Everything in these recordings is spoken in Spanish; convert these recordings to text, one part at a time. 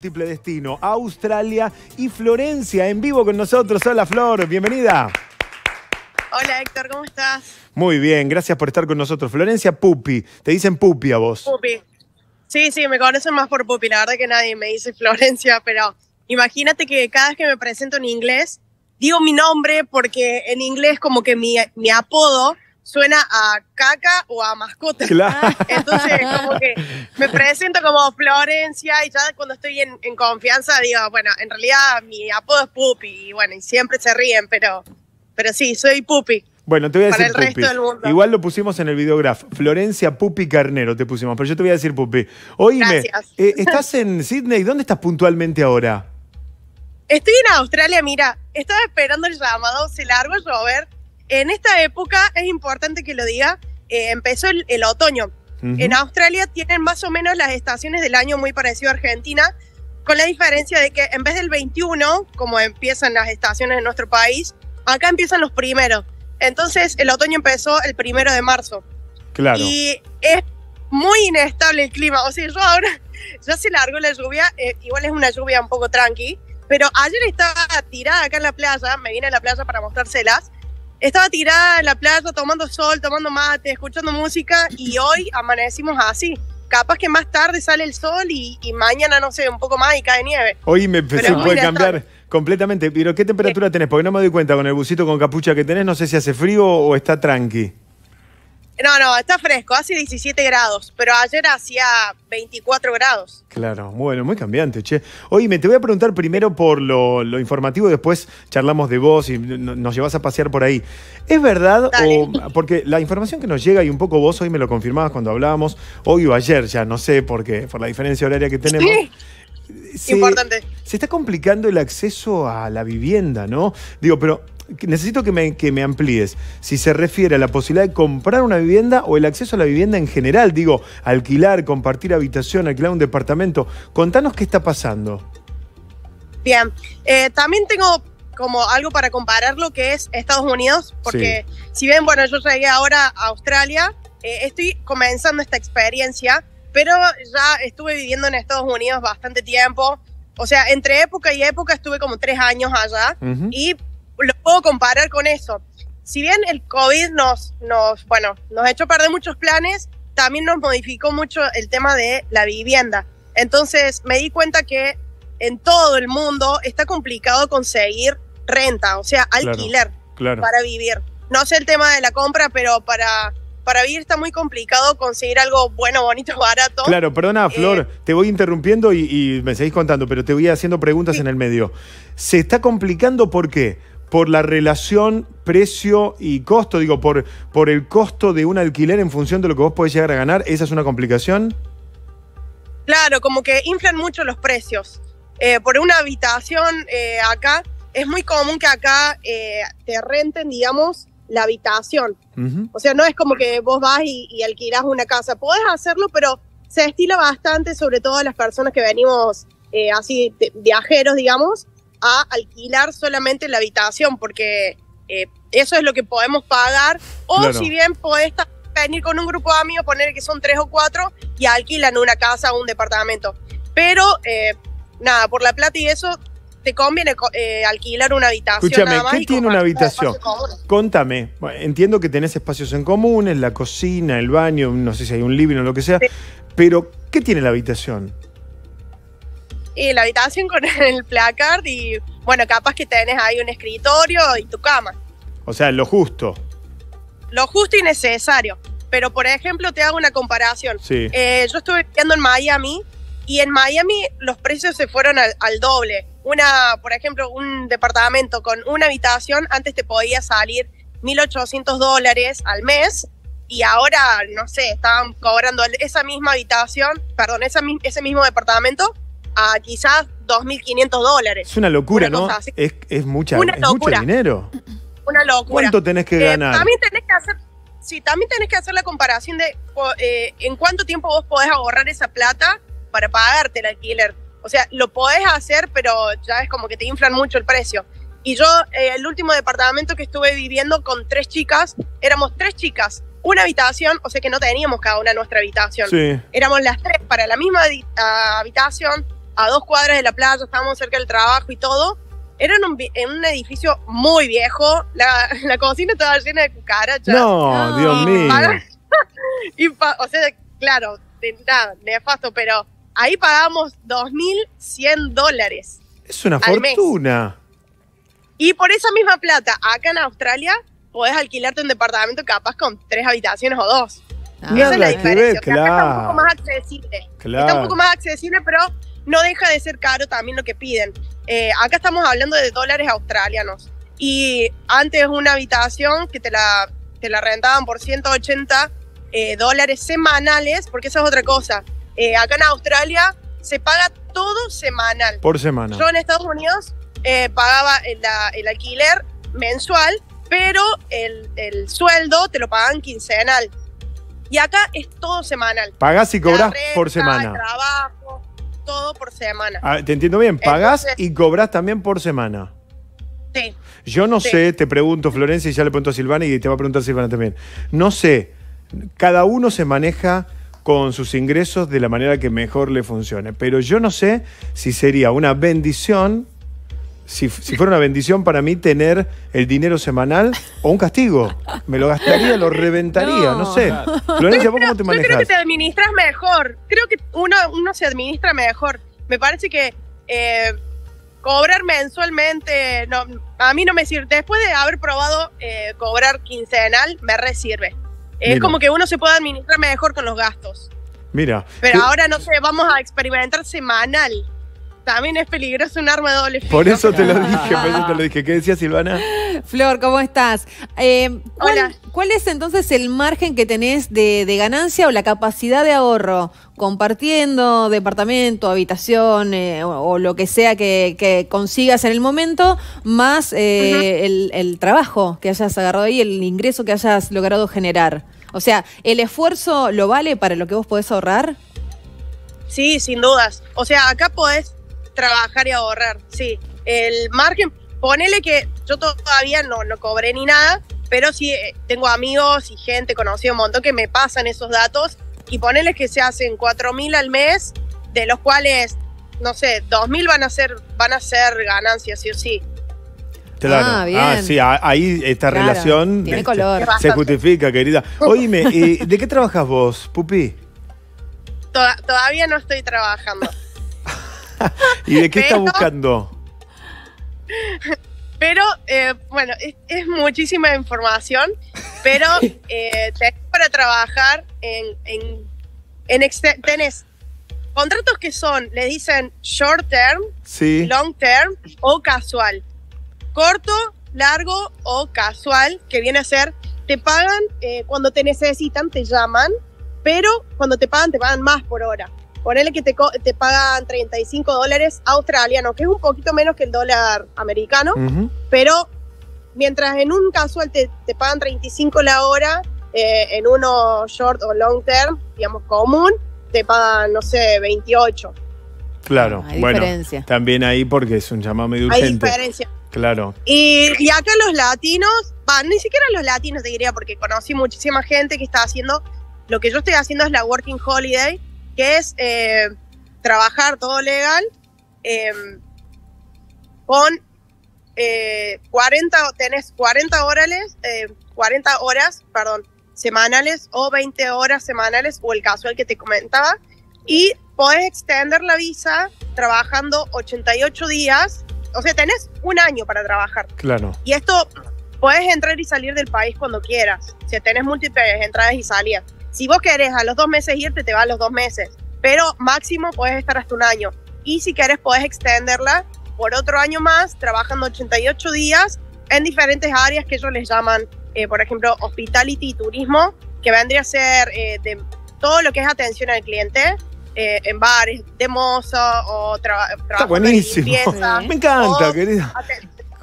Múltiple destino, Australia y Florencia en vivo con nosotros. Hola Flor, bienvenida. Hola Héctor, ¿cómo estás? Muy bien, gracias por estar con nosotros. Florencia Pupi, te dicen Pupi a vos. Pupi. Sí, sí, me conocen más por Pupi, la verdad que nadie me dice Florencia, pero imagínate que cada vez que me presento en inglés, digo mi nombre porque en inglés como que mi, mi apodo suena a caca o a mascota. Claro. Entonces, como que me presento como Florencia y ya cuando estoy en, en, confianza digo, bueno, en realidad mi apodo es Pupi y bueno, y siempre se ríen, pero, pero sí, soy Pupi. Bueno, te voy a Para decir el Pupi. resto del mundo. Igual lo pusimos en el videograph. Florencia Pupi Carnero te pusimos, pero yo te voy a decir Pupi. Oíme, eh, estás en Sydney, ¿dónde estás puntualmente ahora? Estoy en Australia, mira, estaba esperando el llamado, se largó a llover. En esta época, es importante que lo diga, eh, empezó el, el otoño. Ujú. En Australia tienen más o menos las estaciones del año muy parecido a Argentina, con la diferencia de que en vez del 21, como empiezan las estaciones en nuestro país, acá empiezan los primeros. Entonces, el otoño empezó el primero de marzo. Claro. Y es muy inestable el clima. O sea, yo ahora ya se largó la lluvia, eh, igual es una lluvia un poco tranqui, pero ayer estaba tirada acá en la playa, me vine a la playa para mostrárselas. Estaba tirada en la playa tomando sol, tomando mate, escuchando música y hoy amanecimos así. Capaz que más tarde sale el sol y, y mañana, no sé, un poco más y cae nieve. Hoy me puede cambiar completamente. Pero ¿qué temperatura tenés? Porque no me doy cuenta con el busito con capucha que tenés, no sé si hace frío o está tranqui. No, no, está fresco, hace 17 grados, pero ayer hacía 24 grados. Claro, bueno, muy cambiante, che. Oye, me te voy a preguntar primero por lo, lo informativo, después charlamos de vos y nos llevas a pasear por ahí. ¿Es verdad? Dale. O, porque la información que nos llega, y un poco vos hoy me lo confirmabas cuando hablábamos, hoy o ayer, ya no sé por qué, por la diferencia horaria que tenemos. Sí, se- importante. Se está complicando el acceso a la vivienda, ¿no? Digo, pero necesito que me, que me amplíes. Si se refiere a la posibilidad de comprar una vivienda o el acceso a la vivienda en general, digo, alquilar, compartir habitación, alquilar un departamento. Contanos qué está pasando. Bien, Eh, también tengo como algo para comparar lo que es Estados Unidos, porque si bien, bueno, yo llegué ahora a Australia, eh, estoy comenzando esta experiencia, pero ya estuve viviendo en Estados Unidos bastante tiempo, o sea, entre época y época estuve como tres años allá y lo puedo comparar con eso. Si bien el COVID nos, nos, bueno, nos echó a perder muchos planes, también nos modificó mucho el tema de la vivienda. Entonces me di cuenta que en todo el mundo está complicado conseguir renta, o sea, alquiler Claro. para vivir. No sé el tema de la compra, pero para, para vivir está muy complicado conseguir algo bueno, bonito, barato. Claro, perdona, Flor, te voy interrumpiendo y, y me seguís contando, pero te voy haciendo preguntas Sí. en el medio. ¿Se está complicando por qué? Por la relación precio y costo, digo, por, por el costo de un alquiler en función de lo que vos podés llegar a ganar, ¿esa es una complicación? Claro, como que inflan mucho los precios. Eh, por una habitación eh, acá, es muy común que acá eh, te renten, digamos, la habitación. O sea, no es como que vos vas y, y alquilás una casa. Podés hacerlo, pero se estila bastante, sobre todo a las personas que venimos así, de- viajeros, digamos, a alquilar solamente la habitación, porque eh, eso es lo que podemos pagar. O Claro. si bien podés venir con un grupo de amigos, poner que son tres o cuatro, y alquilan una casa o un departamento. Pero, eh, nada, por la plata y eso, te conviene co- eh, alquilar una habitación. Escúchame, nada más ¿qué y tiene una habitación? Contame, Bueno, entiendo que tenés espacios en comunes, la cocina, el baño, no sé si hay un living o lo que sea, Sí. pero ¿qué tiene la habitación? Y la habitación con el placard y, bueno, capaz que tenés ahí un escritorio y tu cama. O sea, lo justo. Lo justo y necesario. Pero, por ejemplo, te hago una comparación. Sí. Eh, yo estuve viviendo en Miami y en Miami los precios se fueron al, al doble. Una, por ejemplo, un departamento con una habitación antes te podía salir 1.800 dólares al mes y ahora, no sé, estaban cobrando esa misma habitación, perdón, esa, ese mismo departamento a quizás 2.500 dólares. Es una locura, Una ¿no? Es, es mucha, Una es mucho locura. dinero. Una locura. ¿Cuánto tenés que Eh, ganar? también tenés que hacer, sí, también tenés que hacer la comparación de eh, en cuánto tiempo vos podés ahorrar esa plata para pagarte el alquiler. O sea, lo podés hacer, pero ya es como que te inflan mucho el precio. Y yo, eh, el último departamento que estuve viviendo con tres chicas, éramos tres chicas, una habitación, o sea que no teníamos cada una nuestra habitación. Sí. Éramos las tres para la misma habitación, a dos cuadras de la playa, estábamos cerca del trabajo y todo. Era en un, en un edificio muy viejo, la, la cocina estaba llena de cucarachas. No, No. Dios mío. Paga- y pa- o sea, claro, de nada, nefasto, pero ahí pagamos 2.100 dólares. Es una fortuna. Y por esa misma plata, acá en Australia, podés alquilarte un departamento capaz con tres habitaciones o dos. Ah, Esa es la diferencia. ver, O sea, acá está un claro. poco más accesible. Está Claro. un poco más accesible, pero no deja de ser caro también lo que piden. Eh, acá estamos hablando de dólares australianos. Y antes una habitación que te la, te la rentaban por 180 eh, dólares semanales, porque esa es otra cosa. Eh, acá en Australia se paga todo semanal. Por semana. Yo en Estados Unidos eh, pagaba el, el alquiler mensual, pero el, el sueldo te lo pagan quincenal. Y acá es todo semanal. Pagás y renta, por El semana. trabajo, todo por semana. Ah, te entiendo bien, pagás Entonces- y cobrás también por semana. Sí. Yo no Sí. sé, te pregunto, Florencia, y ya le pregunto a Silvana y te va a preguntar Silvana también. No sé, cada uno se maneja con sus ingresos de la manera que mejor le funcione, pero yo no sé si sería una bendición, si, si fuera una bendición para mí tener el dinero semanal o un castigo. Me lo gastaría, lo reventaría, no, No. sé. Florencia, ¿vos cómo te Yo creo que manejas? te administras mejor. Creo que uno, uno se administra mejor. Me parece que eh, cobrar mensualmente, no, a mí no me sirve. Después de haber probado eh, cobrar quincenal, me resirve. Es Mira. como que uno se puede administrar mejor con los gastos. Mira, Pero ¿qué- ahora, no sé, vamos a experimentar semanal. También es peligroso un arma de doble filo. por eso te lo Claro. dije, por eso te lo dije. ¿Qué decía Silvana? Flor, ¿cómo estás? Eh, ¿cuál, Hola. ¿Cuál es entonces el margen que tenés de, de ganancia o la capacidad de ahorro compartiendo departamento, habitación eh, o, o lo que sea que, que consigas en el momento, más eh, el, el trabajo que hayas agarrado ahí, el ingreso que hayas logrado generar? O sea, ¿el esfuerzo lo vale para lo que vos podés ahorrar? Sí, sin dudas. O sea, acá podés trabajar y ahorrar, sí. El margen, ponele que yo todavía no, no cobré ni nada, pero sí eh, tengo amigos y gente conocida un montón que me pasan esos datos y ponele que se hacen 4 mil al mes, de los cuales, no sé, 2 mil van a ser, van a ser ganancias, sí o sí. Claro. Ah, bien. sí, a- ahí esta Claro, relación tiene este, color. Es se justifica, querida. Oíme, ¿y ¿de qué trabajas vos, Pupi? Toda- todavía no estoy trabajando. ¿Y de qué estás Pero- buscando? Pero, eh, bueno, es, es muchísima información, pero eh, tenés para trabajar en, en, en tenés contratos que son, le dicen short term, Sí. long term o casual. Corto, largo o casual, que viene a ser, te pagan eh, cuando te necesitan, te llaman, pero cuando te pagan, te pagan más por hora. Ponele que te, co- te pagan 35 dólares australianos, que es un poquito menos que el dólar americano, pero mientras en un casual te, te pagan 35 la hora, eh, en uno short o long term, digamos común, te pagan, no sé, 28. Claro. Hay bueno, diferencia. también ahí porque es un llamado medio Hay urgente. diferencia. Claro. Y, y acá los latinos, ni siquiera los latinos te diría, porque conocí muchísima gente que está haciendo, lo que yo estoy haciendo es la Working Holiday, que es eh, trabajar todo legal eh, con eh, 40, tenés 40 horas, eh, 40 horas, perdón, semanales o 20 horas semanales o el casual que te comentaba y podés extender la visa trabajando 88 días, o sea, tenés un año para trabajar. Claro. Y esto, puedes entrar y salir del país cuando quieras. O sea, tenés múltiples entradas y salidas. Si vos querés a los dos meses irte, te va a los dos meses. Pero máximo puedes estar hasta un año. Y si querés, podés extenderla por otro año más, trabajando 88 días en diferentes áreas que ellos les llaman, eh, por ejemplo, hospitality y turismo, que vendría a ser eh, de todo lo que es atención al cliente, eh, en bares, de moza o Está trabajo de limpieza. Me encanta, querida.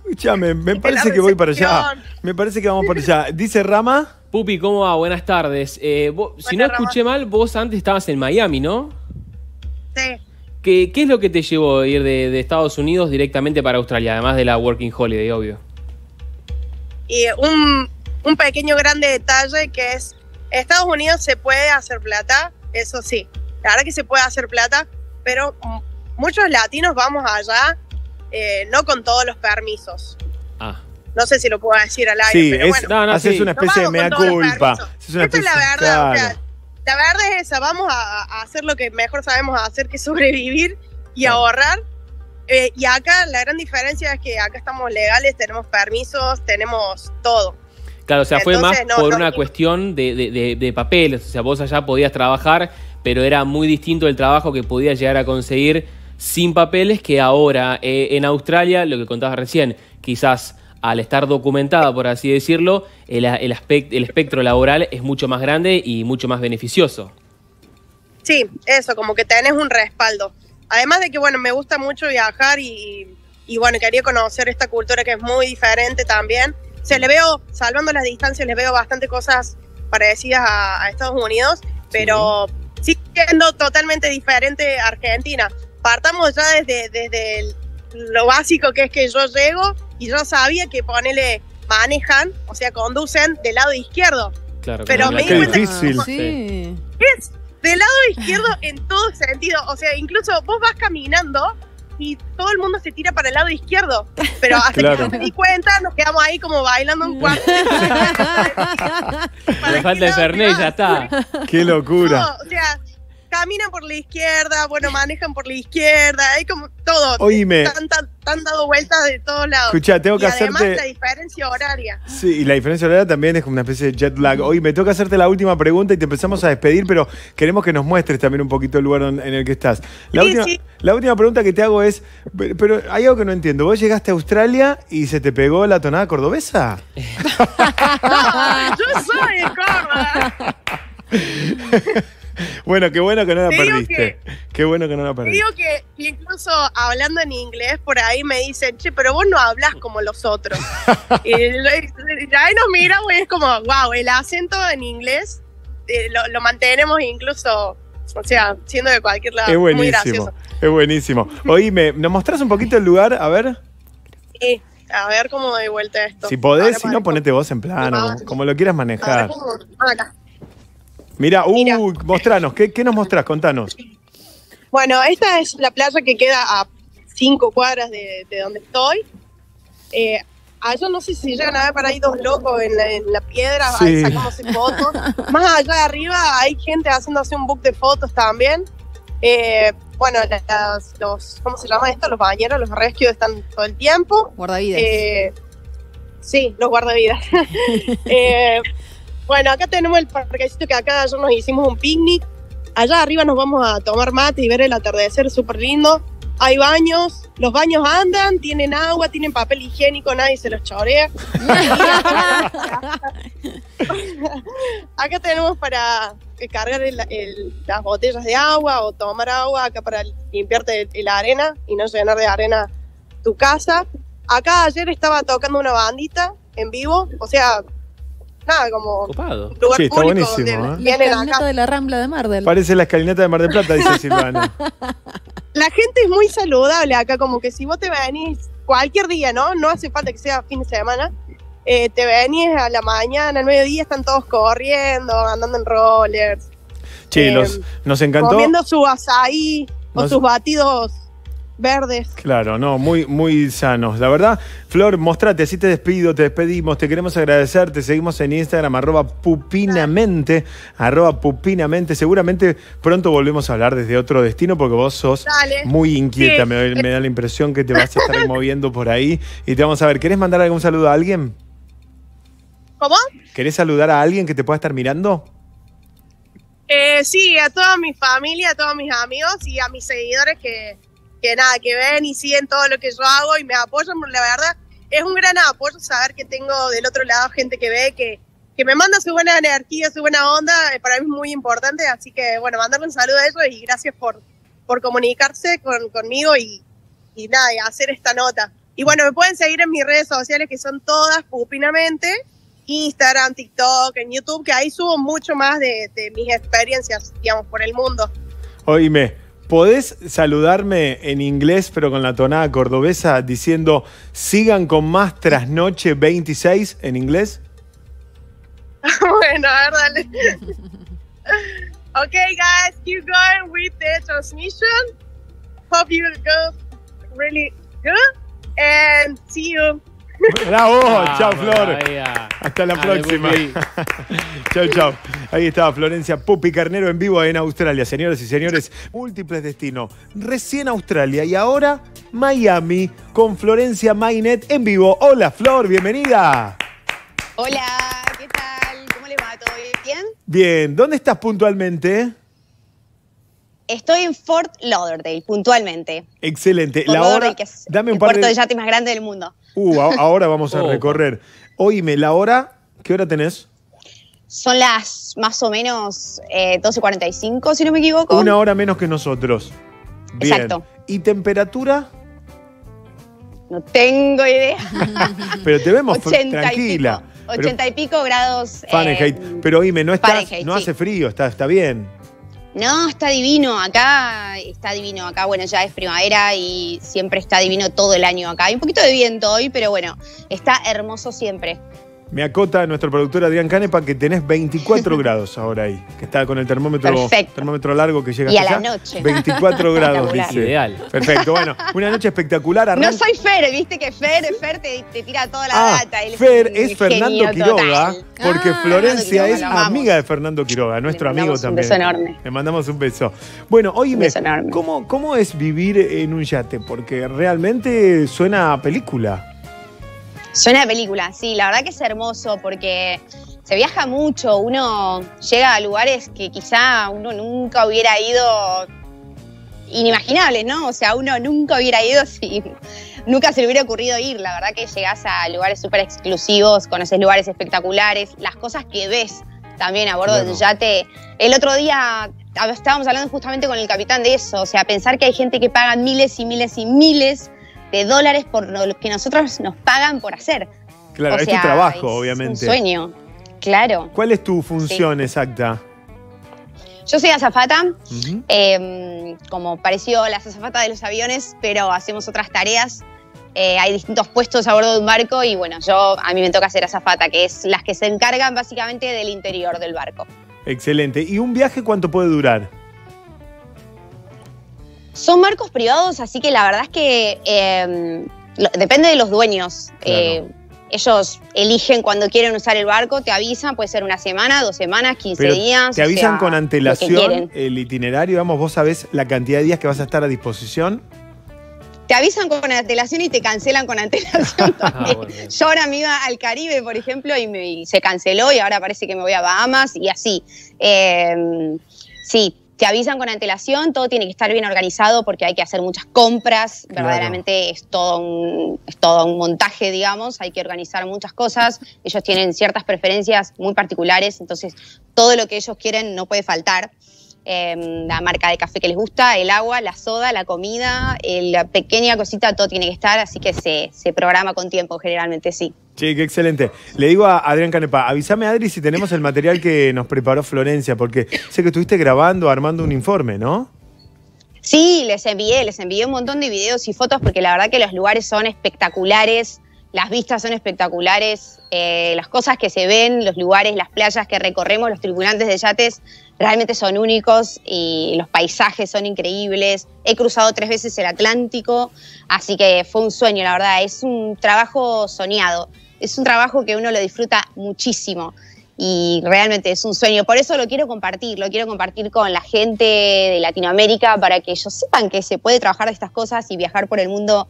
Escúchame, me parece que voy para allá. Me parece que vamos para allá. Dice Rama. Pupi, ¿cómo va? Buenas tardes. Eh, vos- si no escuché mal, vos antes estabas en Miami, ¿no? Sí. ¿Qué, qué es lo que te llevó a ir de, de Estados Unidos directamente para Australia, además de la Working Holiday, obvio? Y un, un pequeño grande detalle que es, Estados Unidos se puede hacer plata, eso sí, la verdad que se puede hacer plata, pero muchos latinos vamos allá eh, no con todos los permisos. Ah, No sé si lo puedo decir al aire, Sí, pero es, bueno. No, no, haces sí. una No especie de mea culpa. Haces una Esta es la especie- verdad, o sea, la verdad es esa, vamos a, a hacer lo que mejor sabemos hacer, que es sobrevivir y Claro. ahorrar. Eh, y acá la gran diferencia es que acá estamos legales, tenemos permisos, tenemos todo. Claro, o sea, fue más no, por no, una no. cuestión de, de- de- de papeles. O sea, vos allá podías trabajar, pero era muy distinto el trabajo que podías llegar a conseguir sin papeles que ahora. Eh, en Australia, lo que contabas recién, quizás al estar documentada, por así decirlo, el, el, aspect- el espectro laboral es mucho más grande y mucho más beneficioso. Sí, eso, como que tenés un respaldo. Además de que, bueno, me gusta mucho viajar y, y, bueno, quería conocer esta cultura que es muy diferente también. Se le veo, salvando las distancias, les veo bastante cosas parecidas a, a Estados Unidos, pero sí siendo totalmente diferente a Argentina. Partamos ya desde, desde el- lo básico que es que yo llego y yo sabía que ponele manejan, o sea, conducen del lado izquierdo. Claro, Pero me di cuenta. Sí. es del lado izquierdo en todo sentido. O sea, incluso vos vas caminando y todo el mundo se tira para el lado izquierdo. Pero hasta Claro. que me di cuenta, nos quedamos ahí como bailando un cuarto. Le falta el Fernet, ya está. Qué locura. o sea, caminan por la izquierda, bueno, manejan por la izquierda, hay como todo. Oíme. Están, tan- tan dado vueltas de todos lados. Escucha, tengo y que además hacerte. la diferencia horaria. Sí, y la diferencia horaria también es como una especie de jet lag. Hoy me toca hacerte la última pregunta y te empezamos a despedir, pero queremos que nos muestres también un poquito el lugar en en el que estás. La, Sí, última, sí. la última pregunta que te hago es, pero, pero hay algo que no entiendo. ¿Vos llegaste a Australia y se te pegó la tonada cordobesa? No, yo soy de Córdoba. Bueno, qué bueno que no la Te perdiste. Qué bueno que no la Te perdiste. digo que incluso hablando en inglés, por ahí me dicen, che, pero vos no hablas como los otros. y, ahí nos miramos y es como, wow, el acento en inglés eh, lo, lo mantenemos incluso, o sea, siendo de cualquier lado. Es Muy buenísimo. gracioso. Es buenísimo. Oíme, ¿nos mostrás un poquito el lugar? A ver. Sí, a ver cómo doy vuelta esto. Si podés, si no, ponete vos en plano, Ah. como, como lo quieras a ver manejar. cómo- acá. Mira, Mira. uy, mostranos, ¿qué, qué nos mostrás? Contanos. Bueno, esta es la playa que queda a cinco cuadras de, de donde estoy. Eh, allá no sé si llegan a ver para ahí dos locos en la, en la piedra, Sí. ahí sacándose fotos. Más allá arriba hay gente haciéndose un book de fotos también. Eh, bueno, las- los, ¿cómo se llama esto? Los bañeros, los rescues están todo el tiempo. Guardavidas. Eh, sí, los guardavidas. Eh, bueno, acá tenemos el parquecito que acá ayer nos hicimos un picnic. Allá arriba nos vamos a tomar mate y ver el atardecer súper lindo. Hay baños, los baños andan, tienen agua, tienen papel higiénico, nadie se los chorea. acá tenemos para cargar el- el- las botellas de agua o tomar agua, acá para limpiarte la arena y no llenar de arena tu casa. Acá ayer estaba tocando una bandita en vivo, o sea, nada, como Ocupado. un lugar Sí, está público buenísimo, donde ¿eh? La escalinata acá. de la Rambla de Mardel. Parece la escalinata de Mar del Plata, dice Silvana. La gente es muy saludable acá, como que si vos te venís cualquier día, ¿no? No hace falta que sea fin de semana. eh, te venís a la mañana, al mediodía están todos corriendo, andando en rollers, Che, Eh, los, nos encantó. comiendo su azaí o Nos- sus batidos verdes. Claro, no, muy, muy sanos. La verdad, Flor, mostrate, así te despido, te despedimos, te queremos agradecer, te seguimos en Instagram, arroba pupinamente, arroba pupinamente. Seguramente pronto volvemos a hablar desde otro destino porque vos sos Dale. muy inquieta, Sí. me, me da la impresión que te vas a estar moviendo por ahí y te vamos a ver. ¿Querés mandar algún saludo a alguien? ¿Cómo? ¿Querés saludar a alguien que te pueda estar mirando? Eh, sí, a toda mi familia, a todos mis amigos y a mis seguidores que, que nada, que ven y siguen todo lo que yo hago y me apoyan, la verdad es un gran apoyo saber que tengo del otro lado gente que ve, que, que me manda su buena energía, su buena onda, eh, para mí es muy importante, así que bueno, mandarle un saludo a ellos y gracias por, por comunicarse con, conmigo y, y nada, y hacer esta nota. Y bueno, me pueden seguir en mis redes sociales que son todas pupinamente. Instagram, TikTok, en YouTube, que ahí subo mucho más de, de mis experiencias, digamos, por el mundo. Oíme, ¿podés saludarme en inglés pero con la tonada cordobesa diciendo sigan con más trasnoche 26 en inglés? bueno, a ver, dale. okay, guys, keep going with the transmission. hope you go really good and see you. Bravo, Vamos, chao Flor. Hasta la próxima. Chao, chao. Ahí estaba Florencia Pupi Carnero en vivo en Australia. Señoras y señores, múltiples destinos. Recién Australia y ahora Miami con Florencia Mainet en vivo. Hola Flor, bienvenida. Hola, ¿qué tal? ¿Cómo le va? ¿Todo bien? Bien, ¿dónde estás puntualmente? Estoy en Fort Lauderdale, puntualmente. Excelente. Fort La hora, Lauderdale, que es dame un el par puerto de de... yate más grande del mundo. Uh, a- ahora vamos a recorrer. Oíme, la hora, ¿qué hora tenés? Son las más o menos eh, 12.45, si no me equivoco. Una hora menos que nosotros. Bien. Exacto. ¿Y temperatura? No tengo idea. Pero te vemos fr- 80 tranquila. y pico. Pero- 80 y pico grados. eh, Fahrenheit. Pero oíme, no, estás, Fahrenheit, no sí. hace frío, está, está bien. No, está divino. Acá está divino. Acá, bueno, ya es primavera y siempre está divino todo el año acá. Hay un poquito de viento hoy, pero bueno, está hermoso siempre. Me acota nuestro productor Adrián Canepa que tenés 24 grados ahora ahí, que está con el termómetro, termómetro largo que llega Y a la allá. noche. 24 grados, dice. Ideal. Perfecto, bueno, una noche espectacular. No soy Fer, viste que Fer, Fer te, te tira toda la Ah, data. Fer es Fernando Quiroga, total. porque Ah, Florencia es amiga de Fernando Quiroga, nuestro amigo mandamos un también. beso enorme. Le mandamos un beso. Bueno, oíme, beso enorme. ¿cómo, ¿cómo es vivir en un yate? Porque realmente suena a película. Suena a película, sí, la verdad que es hermoso porque se viaja mucho, uno llega a lugares que quizá uno nunca hubiera ido inimaginables, ¿no? O sea, uno nunca hubiera ido si nunca se le hubiera ocurrido ir. La verdad que llegás a lugares súper exclusivos, conoces lugares espectaculares, las cosas que ves también a bordo Claro. del yate. El otro día estábamos hablando justamente con el capitán de eso, o sea, pensar que hay gente que paga miles y miles y miles de dólares por lo que nosotros nos pagan por hacer. Claro, O es sea, tu trabajo, es obviamente. Un sueño, claro. ¿Cuál es tu función exacta? Yo soy azafata, eh, como pareció a las azafatas de los aviones, pero hacemos otras tareas. Eh, hay distintos puestos a bordo de un barco y bueno, yo a mí me toca ser azafata, que es las que se encargan básicamente del interior del barco. Excelente. ¿Y un viaje cuánto puede durar? Son barcos privados, así que la verdad es que eh, lo- depende de los dueños. Claro. Eh, ellos eligen cuando quieren usar el barco, te avisan, puede ser una semana, dos semanas, 15 Pero días. ¿Te avisan sea, con antelación el itinerario? Vamos, vos sabés la cantidad de días que vas a estar a disposición. Te avisan con antelación y te cancelan con antelación también. Ah, bueno. Yo ahora me iba al Caribe, por ejemplo, y, me- y se canceló y ahora parece que me voy a Bahamas y así. Eh, sí, te avisan con antelación, todo tiene que estar bien organizado porque hay que hacer muchas compras, Claro. verdaderamente es todo, un, es todo un montaje, digamos, hay que organizar muchas cosas, ellos tienen ciertas preferencias muy particulares, entonces todo lo que ellos quieren no puede faltar. Eh, la marca de café que les gusta, el agua, la soda, la comida, la pequeña cosita, todo tiene que estar, así que se, se programa con tiempo, generalmente sí. Che, qué excelente. Le digo a Adrián Canepa, avísame Adri si tenemos el material que nos preparó Florencia, porque sé que estuviste grabando, armando un informe, ¿no? Sí, les envié, les envié un montón de videos y fotos porque la verdad que los lugares son espectaculares, las vistas son espectaculares, eh, las cosas que se ven, los lugares, las playas que recorremos, los tripulantes de yates realmente son únicos y los paisajes son increíbles. He cruzado tres veces el Atlántico, así que fue un sueño, la verdad, es un trabajo soñado, es un trabajo que uno lo disfruta muchísimo y realmente es un sueño. Por eso lo quiero compartir, lo quiero compartir con la gente de Latinoamérica para que ellos sepan que se puede trabajar de estas cosas y viajar por el mundo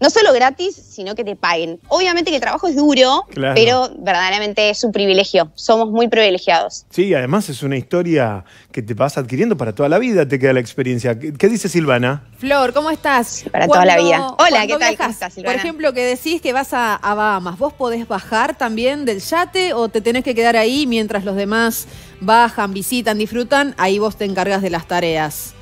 no solo gratis, sino que te paguen. Obviamente que el trabajo es duro, Claro. pero verdaderamente es un privilegio. Somos muy privilegiados. Sí, además es una historia que te vas adquiriendo para toda la vida, te queda la experiencia. ¿Qué, qué dice Silvana? Flor, ¿cómo estás? para toda la vida. Hola, ¿qué tal? ¿Cómo estás, Silvana? Por ejemplo, que decís que vas a, a Bahamas, ¿vos podés bajar también del yate o te tenés que quedar ahí mientras los demás bajan, visitan, disfrutan? Ahí vos te encargas de las tareas.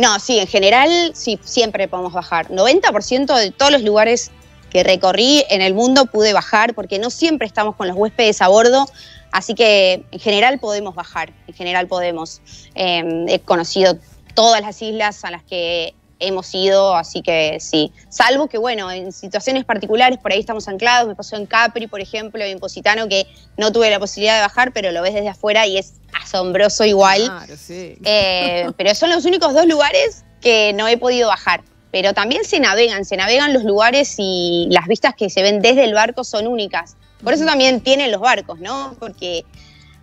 No, sí, en general sí, siempre podemos bajar. 90% de todos los lugares que recorrí en el mundo pude bajar porque no siempre estamos con los huéspedes a bordo, así que en general podemos bajar, en general podemos. Eh, he conocido todas las islas a las que hemos ido, así que sí. Salvo que, bueno, en situaciones particulares, por ahí estamos anclados, me pasó en Capri, por ejemplo, en Positano, que no tuve la posibilidad de bajar, pero lo ves desde afuera y es asombroso igual. Claro, sí. Eh, pero son los únicos dos lugares que no he podido bajar. Pero también se navegan, se navegan los lugares y las vistas que se ven desde el barco son únicas. Por eso también tienen los barcos, ¿no? Porque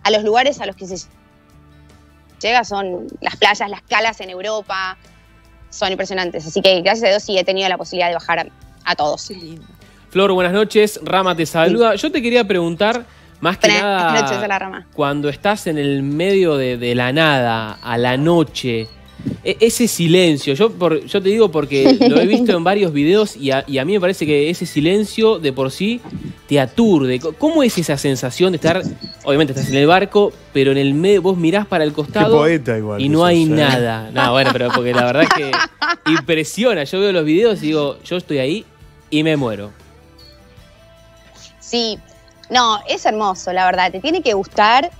a los lugares a los que se llega son las playas, las calas en Europa, son impresionantes. Así que gracias a Dios sí he tenido la posibilidad de bajar a, a todos. Qué lindo. Flor, buenas noches. Rama te saluda. Yo te quería preguntar, más que Buenas nada, noches, hola, Rama. cuando estás en el medio de, de la nada, a la noche, e- ese silencio, yo, por- yo te digo porque lo he visto en varios videos y a, y a mí me parece que ese silencio de por sí te aturde. ¿Cómo es esa sensación de estar, obviamente estás en el barco, pero en el medio vos mirás para el Qué costado poeta igual. y no hay ¿eh? nada? No, bueno, pero porque la verdad es que impresiona. Yo veo los videos y digo, yo estoy ahí y me muero. Sí, no, es hermoso, la verdad, te tiene que gustar.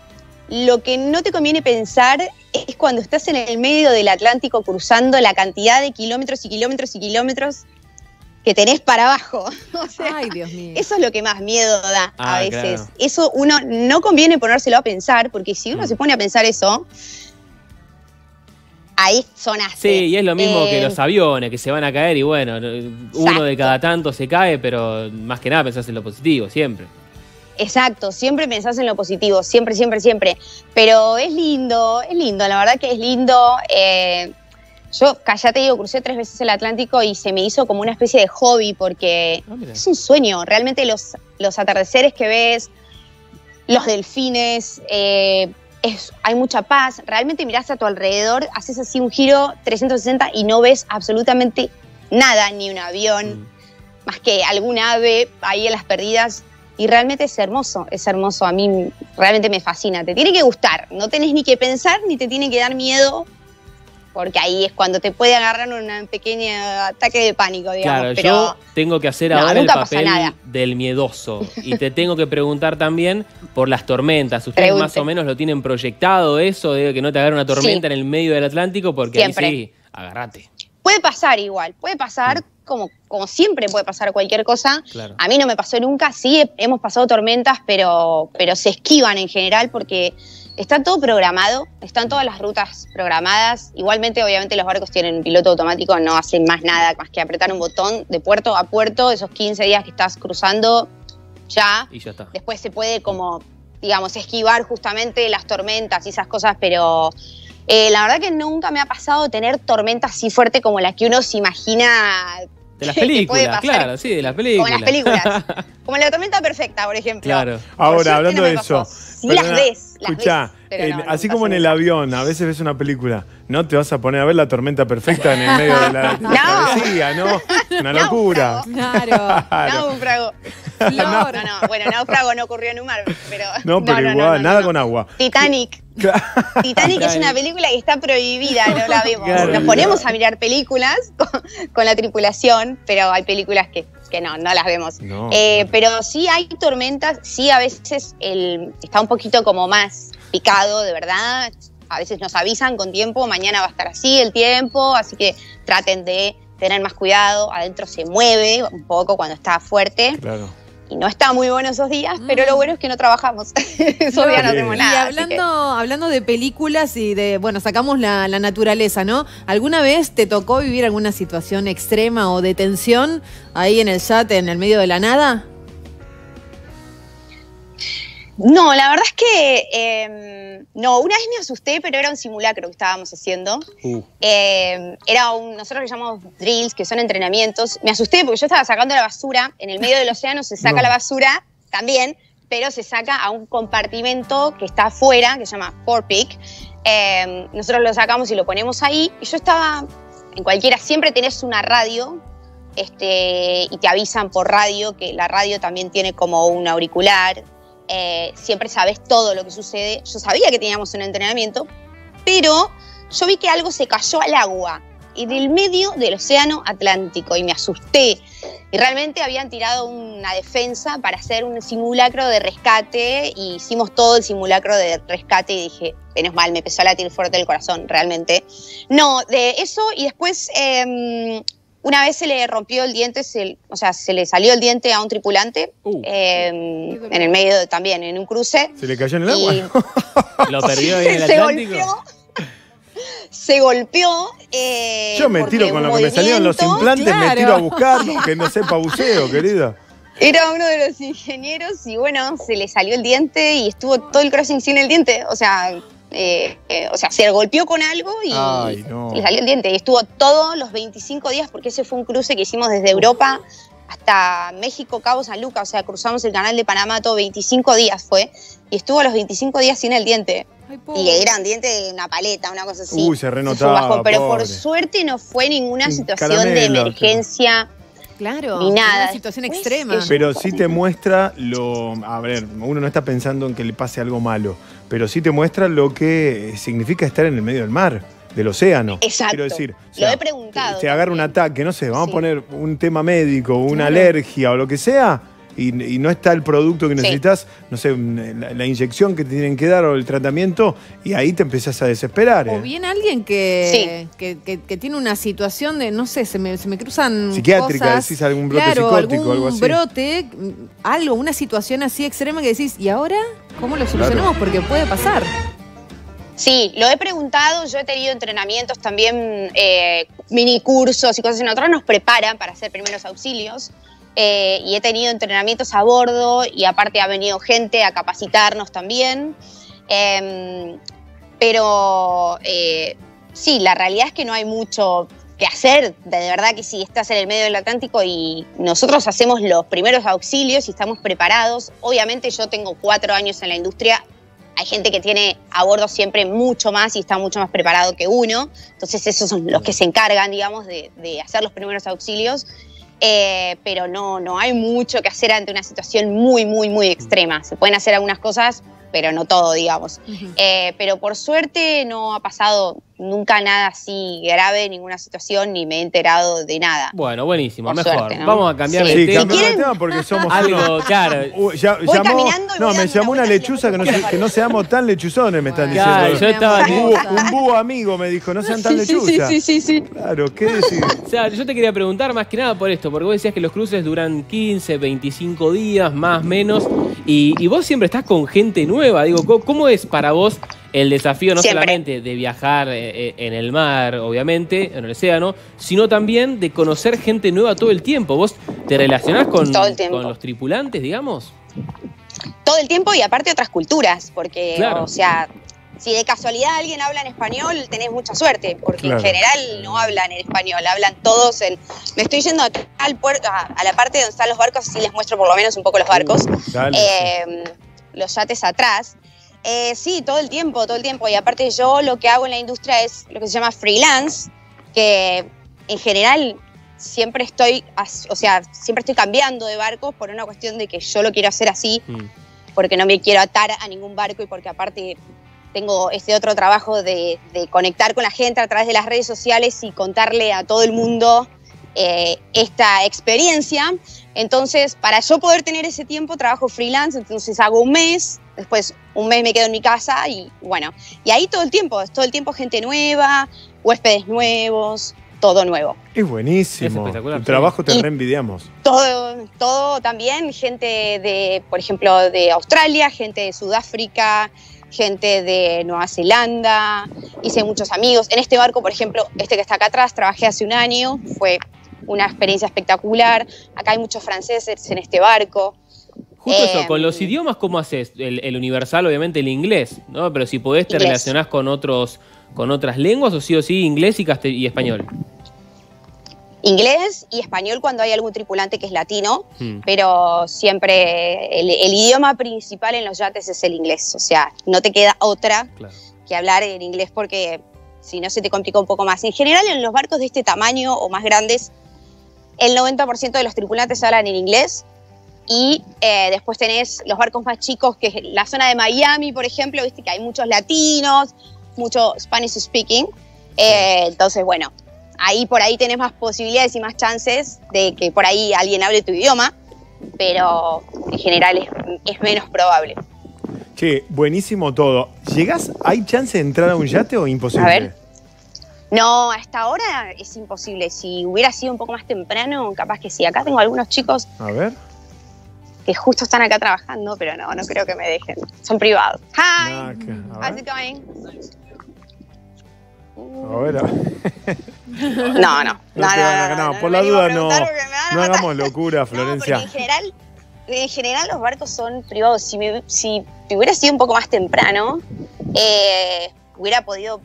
Lo que no te conviene pensar es cuando estás en el medio del Atlántico cruzando la cantidad de kilómetros y kilómetros y kilómetros que tenés para abajo. O sea, Ay, Dios mío. eso es lo que más miedo da Ah, a veces. claro. Eso uno no conviene ponérselo a pensar, porque si uno Mm. se pone a pensar eso, ahí sonaste. Sí, y es lo mismo que Eh, los aviones, que se van a caer y bueno, no- uno de cada tanto se cae, pero más que nada pensás en lo positivo, siempre. Exacto, siempre pensás en lo positivo, siempre, siempre, siempre. Pero es lindo, es lindo, la verdad que es lindo. Eh, yo, ya te digo, crucé tres veces el Atlántico y se me hizo como una especie de hobby porque Ah, es un sueño. Realmente los, los atardeceres que ves, los delfines, eh, es- hay mucha paz. Realmente mirás a tu alrededor, haces así un giro 360 y no ves absolutamente nada, ni un avión Mm. más que algún ave ahí en las perdidas. Y realmente es hermoso, es hermoso. A mí realmente me fascina. Te tiene que gustar. No tenés ni que pensar ni te tiene que dar miedo. Porque ahí es cuando te puede agarrar un pequeño ataque de pánico, digamos. Claro, Pero yo tengo que hacer No, ahora el papel del miedoso. Y te tengo que preguntar también por las tormentas. ¿Ustedes Pregunte. más o menos lo tienen proyectado eso de que no te agarre una tormenta Sí. en el medio del Atlántico? Porque Siempre. ahí sí, agárrate. Puede pasar igual. Puede pasar como, como siempre puede pasar cualquier cosa. Claro. A mí no me pasó nunca, sí he- hemos pasado tormentas, pero, pero se esquivan en general porque está todo programado, están todas las rutas programadas. Igualmente, obviamente, los barcos tienen un piloto automático, no hacen más nada más que apretar un botón de puerto a puerto, esos 15 días que estás cruzando, ya. Y ya está. Después se puede como, digamos, esquivar justamente las tormentas y esas cosas, pero eh, la verdad que nunca me ha pasado tener tormentas así fuerte como la que uno se imagina De las que puede películas, pasar. claro, sí, de las como películas. en las películas. como la tormenta perfecta, por ejemplo. claro. Ahora, hablando no de eso. Sí las ves, las escuchá, ves, no, así como en el avión, a veces ves una película, no te vas a poner a ver la tormenta perfecta en el medio de la, No. travesía, ¿no? Una locura. Claro. Claro. Náufrago. Flor. No, no, bueno, náufrago no ocurrió en un mar, pero. No, pero no, igual, no, nada no. con agua. Titanic. Titanic es una película que está prohibida, no la vemos. Claro. Nos ponemos a mirar películas con, con la tripulación, pero hay películas que, que no, no las vemos. No. Eh, pero sí hay tormentas, sí a veces el, está un poquito como más picado, de verdad. A veces nos avisan con tiempo, mañana va a estar así el tiempo, así que traten de tener más cuidado. Adentro se mueve un poco cuando está fuerte Claro. Y no está muy bueno esos días, pero Mm. lo bueno es que no trabajamos. esos días no hacemos Y nada. así hablando, que- hablando de películas y de, bueno, sacamos la, la naturaleza, ¿no? ¿Alguna vez te tocó vivir alguna situación extrema o de tensión ahí en el chat, en el medio de la nada? No, la verdad es que eh, no, una vez me asusté, pero era un simulacro que estábamos haciendo. Uh, Eh, era un, nosotros le llamamos drills, que son entrenamientos. Me asusté porque yo estaba sacando la basura, en el medio del océano se saca No. la basura también, pero se saca a un compartimento que está afuera, que se llama forepeak. Eh, nosotros lo sacamos y lo ponemos ahí. Y yo estaba en cualquiera, siempre tenés una radio este, y te avisan por radio, que la radio también tiene como un auricular. Eh, siempre sabes todo lo que sucede. Yo sabía que teníamos un entrenamiento, pero yo vi que algo se cayó al agua en el medio del océano Atlántico y me asusté. Y realmente habían tirado una defensa para hacer un simulacro de rescate y hicimos todo el simulacro de rescate y dije, menos mal, me empezó a latir fuerte el corazón, realmente. No, de eso y después eh, una vez se le rompió el diente, se- o sea, se le salió el diente a un tripulante uh, eh, en el medio de- también, en un cruce. ¿Se le cayó en el agua? Y lo perdió ahí en el se Atlántico. golpeó. se golpeó. eh, Yo me tiro con lo que me salieron los implantes, me tiro a buscarlo, que no sepa buceo, querida. Era uno de los ingenieros y bueno, se le salió el diente y estuvo todo el crossing sin el diente. O sea, eh, eh, o sea, se golpeó con algo y Ay, no. le salió el diente. Y estuvo todos los 25 días, porque ese fue un cruce que hicimos desde Europa hasta México, Cabo San Lucas. O sea, cruzamos el canal de Panamá todo 25 días fue. Y estuvo los 25 días sin el diente. Ay. Y era un diente de una paleta, una cosa así. Uy, se renotaba, Pero por suerte no fue ninguna Un situación caramelo, de emergencia. Claro, Ni nada. Una situación Después, extrema. Pero sí te muestra lo. A ver, uno no está pensando en que le pase algo malo, pero sí te muestra lo que significa estar en el medio del mar, del océano. Exacto. Quiero decir, o Lo he preguntado Te agarra un ataque, no sé, vamos Sí. a poner un tema médico, una Claro. alergia o lo que sea, y, y no está el producto que Sí. necesitas, no sé, la, la inyección que te tienen que dar o el tratamiento, y ahí te empezás a desesperar. O ¿eh? bien alguien que, que, que- que tiene una situación de, no sé, se me, se me cruzan Psiquiátrica, cosas. decís algún brote claro, psicótico, algún algo así. brote, mm, algo, una situación así extrema que decís, ¿y ahora cómo lo solucionamos? Porque puede pasar. Sí, lo he preguntado, yo he tenido entrenamientos también, eh, mini cursos y cosas. Nosotros nos preparan para hacer primeros auxilios eh, y he tenido entrenamientos a bordo y aparte ha venido gente a capacitarnos también. Em, pero eh, sí, la realidad es que no hay mucho que hacer. De verdad que si estás en el medio del Atlántico y nosotros hacemos los primeros auxilios y estamos preparados. Obviamente yo tengo cuatro años en la industria. Hay gente que tiene a bordo siempre mucho más y está mucho más preparado que uno. Entonces esos son los que se encargan, digamos, de, de hacer los primeros auxilios. Eh, pero no, no hay mucho que hacer ante una situación muy, muy, muy extrema. Se pueden hacer algunas cosas, pero no todo, digamos. Eh, pero por suerte no ha pasado nunca nada así grave, ninguna situación, ni me he enterado de nada. Bueno, buenísimo, Por mejor. suerte, ¿no? Vamos a cambiar Sí. de Sí, tema. cambiamos de quieren- tema porque somos Algo, unos- claro. Uh, ya- Voy llamó, caminando y no, me llamó una lechuza que no, se- que no seamos tan lechuzones, me están. Claro, diciendo. yo estaba un, un búho amigo me dijo, no sean tan Sí, sí, lechuzas. sí, sí, sí. Claro, ¿qué decir? O sea, yo te quería preguntar más que nada por esto, porque vos decías que los cruces duran 15, 25 días, más, menos, y, y vos siempre estás con gente nueva. Digo, ¿cómo, cómo es para vos el desafío no Siempre. solamente de viajar eh, eh, en el mar, obviamente, en el océano, sino también de conocer gente nueva todo el tiempo? ¿Vos te relacionás con, Todo el tiempo. con los tripulantes, digamos? Todo el tiempo y aparte otras culturas, porque, Claro. o sea, si de casualidad alguien habla en español, tenés mucha suerte, porque Claro. en general no hablan en español, hablan todos en... Me estoy yendo acá al puerto, a, a la parte donde están los barcos, así les muestro por lo menos un poco los barcos. Dale. eh, los yates atrás. Eh, sí, todo el tiempo, todo el tiempo. Y aparte yo lo que hago en la industria es lo que se llama freelance, que en general siempre estoy, o sea, siempre estoy cambiando de barcos por una cuestión de que yo lo quiero hacer así, Mm. porque no me quiero atar a ningún barco y porque aparte tengo este otro trabajo de, de conectar con la gente a través de las redes sociales y contarle a todo el mundo eh, esta experiencia. Entonces, para yo poder tener ese tiempo, trabajo freelance, entonces hago un mes, después un mes me quedo en mi casa y bueno, y ahí todo el tiempo, todo el tiempo gente nueva, huéspedes nuevos, todo nuevo. Es Es buenísimo. espectacular, Tu sí. trabajo te Y- reenvidiamos. Todo, todo también, gente de, por ejemplo, de Australia, gente de Sudáfrica, gente de Nueva Zelanda, hice muchos amigos. En este barco, por ejemplo, este que está acá atrás, trabajé hace un año, fue una experiencia espectacular. Acá hay muchos franceses en este barco. Justo Eh, eso, con los idiomas, ¿cómo haces? El, el universal, obviamente, el inglés, ¿no? Pero si podés, te Inglés. relacionás con otros con otras lenguas o sí o sí inglés y, y español. Inglés y español cuando hay algún tripulante que es latino, Mm. pero siempre el, el idioma principal en los yates es el inglés. O sea, no te queda otra Claro. que hablar en inglés porque si no se te complica un poco más. En general, en los barcos de este tamaño o más grandes, el 90% de los tripulantes hablan en inglés. Y eh, después tenés los barcos más chicos, que es la zona de Miami, por ejemplo, viste que hay muchos latinos, mucho Spanish speaking. Eh, entonces, bueno, ahí por ahí tenés más posibilidades y más chances de que por ahí alguien hable tu idioma, pero en general es, es menos probable. Che, buenísimo todo. ¿Llegás? ¿Hay chance de entrar a un yate o imposible? A ver. No, hasta ahora es imposible. Si hubiera sido un poco más temprano, capaz que sí. Acá tengo algunos chicos A ver. Que justo están acá trabajando, pero no, no creo que me dejen. Son privados. Hi, que- a how's it going? No, no. No, No no, por la duda no. No hagamos locura, No, Florencia. en general, en general los barcos son privados. Si, me- si hubiera sido un poco más temprano, eh, hubiera podido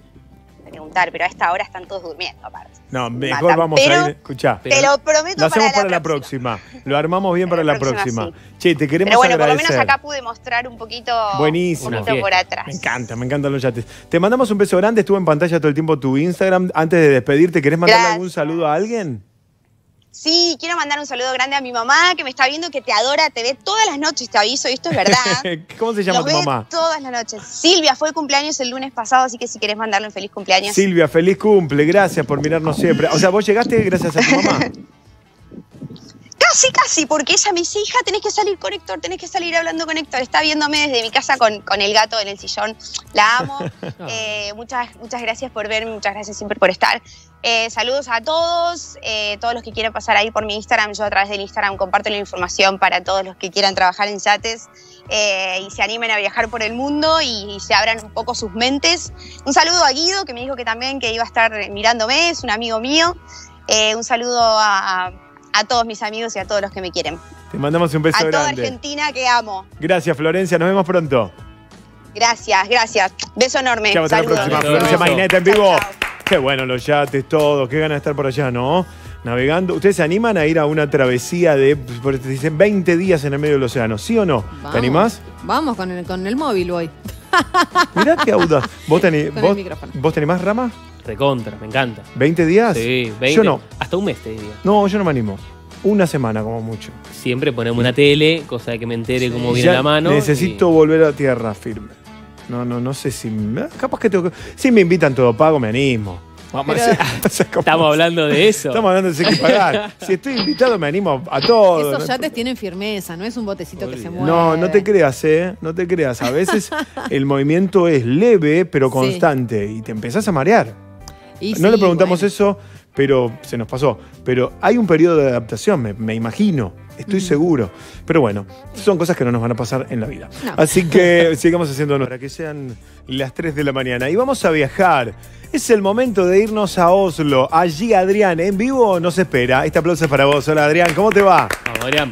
preguntar, pero a esta hora están todos durmiendo aparte. No, mejor vamos pero- a ir. Escuchá, Te lo prometo lo hacemos para, la próxima. Lo armamos bien para, Para la próxima. próxima, Che, te queremos Pero bueno, por lo menos acá pude mostrar un poquito, Buenísimo. un Una poquito por atrás. Me encanta, me encantan los yates. Te mandamos un beso grande, estuvo en pantalla todo el tiempo tu Instagram. Antes de despedirte, ¿querés mandarle Gracias. algún saludo a alguien? Sí, quiero mandar un saludo grande a mi mamá que me está viendo, que te adora, te ve todas las noches, te aviso, y esto es verdad. ¿Cómo se llama Los tu ve mamá? todas las noches. Silvia fue el cumpleaños el lunes pasado, así que si querés mandarle un feliz cumpleaños. Silvia, feliz cumple, gracias por mirarnos siempre. O sea, vos llegaste gracias a tu mamá. Casi, casi, porque ella me dice, hija, tenés que salir con Héctor, tenés que salir hablando con Héctor. Está viéndome desde mi casa con, con el gato en el sillón. La amo. Eh, muchas, muchas gracias por verme, muchas gracias siempre por estar. Eh, saludos a todos, eh, todos los que quieran pasar ahí por mi Instagram. Yo a través del Instagram comparto la información para todos los que quieran trabajar en yates eh, y se animen a viajar por el mundo y, y se abran un poco sus mentes. Un saludo a Guido, que me dijo que también que iba a estar mirándome, es un amigo mío. Eh, un saludo a, a- a todos mis amigos y a todos los que me quieren. Te mandamos un beso A toda grande. Argentina que amo. Gracias, Florencia. Nos vemos pronto. Gracias, gracias. Beso enorme. Chao, hasta la próxima. Florencia. Maineta en vivo. chao. Qué bueno los yates, todo. Qué ganas de estar por allá, ¿no? Navegando. ¿Ustedes se animan a ir a una travesía de, dicen, 20 días en el medio del océano? ¿Sí o no? Vamos. ¿Te animás? Vamos con el, con el móvil voy. Mirá qué audaz. ¿Vos te, ani- Con el vos-. ¿Vos te animás, Rama? Recontra, me encanta. ¿20 días? Sí, 20. Yo no. Hasta un mes te diría. No, yo no me animo. Una semana como mucho. Siempre ponemos una tele, cosa de que me entere cómo viene Ya la mano. Necesito volver a tierra firme. No, no, no sé si. me- Capaz que tengo que. Si me invitan todo pago, me animo. Pero- Estamos hablando de eso. Estamos hablando de si hay que pagar. Si estoy invitado, me animo a todo. Esos ¿no? yates tienen firmeza, no es un botecito que se mueve. No, no te creas, ¿eh? No te creas. A veces el movimiento es leve, pero Sí. constante. Y te empezás a marear. Y no sí, le preguntamos bueno. eso, pero se nos pasó. Pero hay un periodo de adaptación, me, me imagino. Estoy seguro. Pero bueno, son cosas que no nos van a pasar en la vida. No. Así que sigamos haciendo para que sean las 3 de la mañana. Y vamos a viajar. Es el momento de irnos a Oslo. Allí Adrián, en vivo, nos espera. Este aplauso es para vos. Hola Adrián, ¿cómo te va? Vamos, Adrián.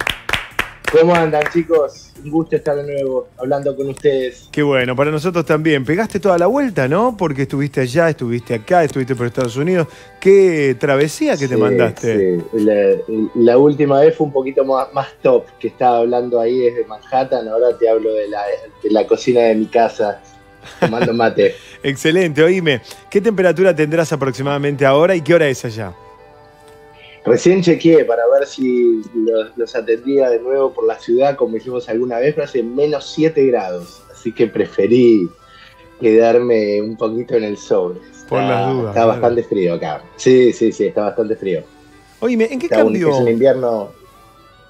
¿Cómo andan, chicos? Un gusto estar de nuevo hablando con ustedes. Qué bueno, para nosotros también. Pegaste toda la vuelta, ¿no? Porque estuviste allá, estuviste acá, estuviste por Estados Unidos. Qué travesía que te mandaste. sí. La, la última vez fue un poquito más, más top, que estaba hablando ahí desde Manhattan. Ahora te hablo de la, de la cocina de mi casa, tomando mate. Excelente, oíme. ¿Qué temperatura tendrás aproximadamente ahora y qué hora es allá? Recién chequeé para ver si los, los atendía de nuevo por la ciudad como hicimos alguna vez, pero hace menos 7 grados. Así que preferí quedarme un poquito en el sobre. Por Está- las dudas, Está bastante frío acá. Sí, sí, sí, está bastante frío. Oíme, ¿en qué Está un- cambio? es un invierno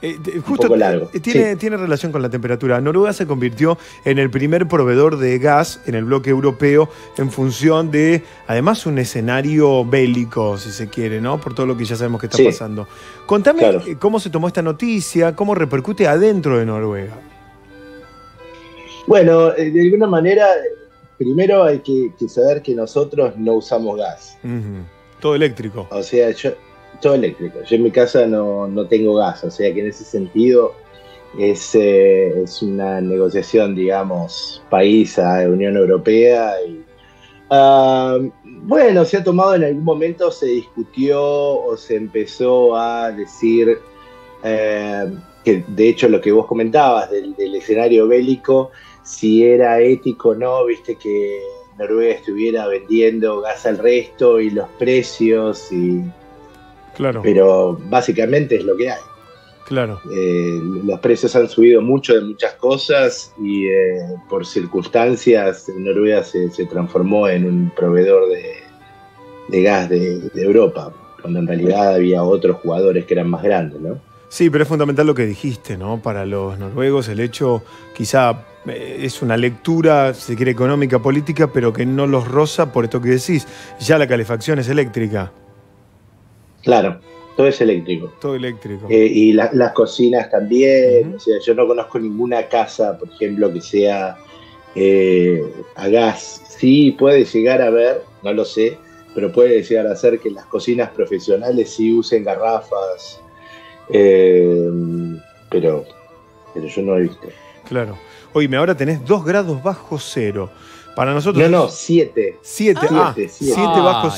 Eh, justo poco largo. eh, tiene, Sí. tiene relación con la temperatura. Noruega se convirtió en el primer proveedor de gas en el bloque europeo en función de, además, un escenario bélico, si se quiere, ¿no? Por todo lo que ya sabemos que está Sí. pasando. Contame Claro. eh, cómo se tomó esta noticia, cómo repercute adentro de Noruega. Bueno, de alguna manera, primero hay que, que saber que nosotros no usamos gas. Todo eléctrico. O sea, yo, todo eléctrico. Yo en mi casa no, no tengo gas. O sea que en ese sentido es, eh, es una negociación, digamos, país a Unión Europea. Y, ah, bueno, se ha tomado en algún momento, se discutió o se empezó a decir eh, que de hecho lo que vos comentabas del, del escenario bélico, si era ético o no, viste que Noruega estuviera vendiendo gas al resto y los precios, y, Claro, pero básicamente es lo que hay. claro. Eh, los precios han subido mucho de muchas cosas y eh, por circunstancias Noruega se, se transformó en un proveedor de, de gas de, de Europa, cuando en realidad había otros jugadores que eran más grandes, ¿no? Sí, pero es fundamental lo que dijiste, ¿no? Para los noruegos el hecho quizá eh, es una lectura, si se quiere, económica, política, pero que no los roza por esto que decís. Ya la calefacción es eléctrica, Claro, todo es eléctrico. todo eléctrico. Eh, y la- las cocinas también, o sea, yo no conozco ninguna casa, por ejemplo, que sea eh, a gas. Sí, puede llegar a ver, no lo sé, pero puede llegar a ser que las cocinas profesionales sí usen garrafas, eh, pero, pero yo no he visto. Claro. Oíme, ahora tenés 2 grados bajo cero. Para nosotros. No, no, 7. 7, ah, Siete, 7 siete. bajo Ay.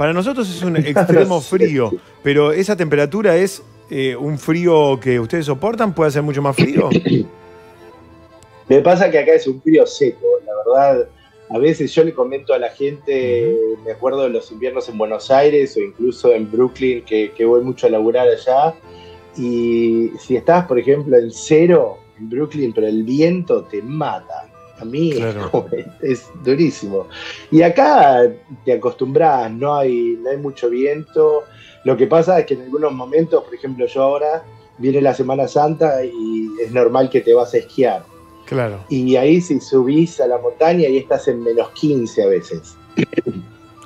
Para nosotros es un extremo frío, pero esa temperatura es eh, un frío que ustedes soportan, puede ser mucho más frío. Me pasa que acá es un frío seco, la verdad. A veces yo le comento a la gente, me acuerdo de los inviernos en Buenos Aires o incluso en Brooklyn, que, que voy mucho a laburar allá. Y si estás, por ejemplo, en cero en Brooklyn, pero el viento te mata. A mí Claro. es, durísimo. Y acá te acostumbras, no hay, no hay mucho viento. Lo que pasa es que en algunos momentos, por ejemplo, yo ahora viene la Semana Santa y es normal que te vas a esquiar. Claro. Y ahí si subís a la montaña y estás en menos 15 a veces.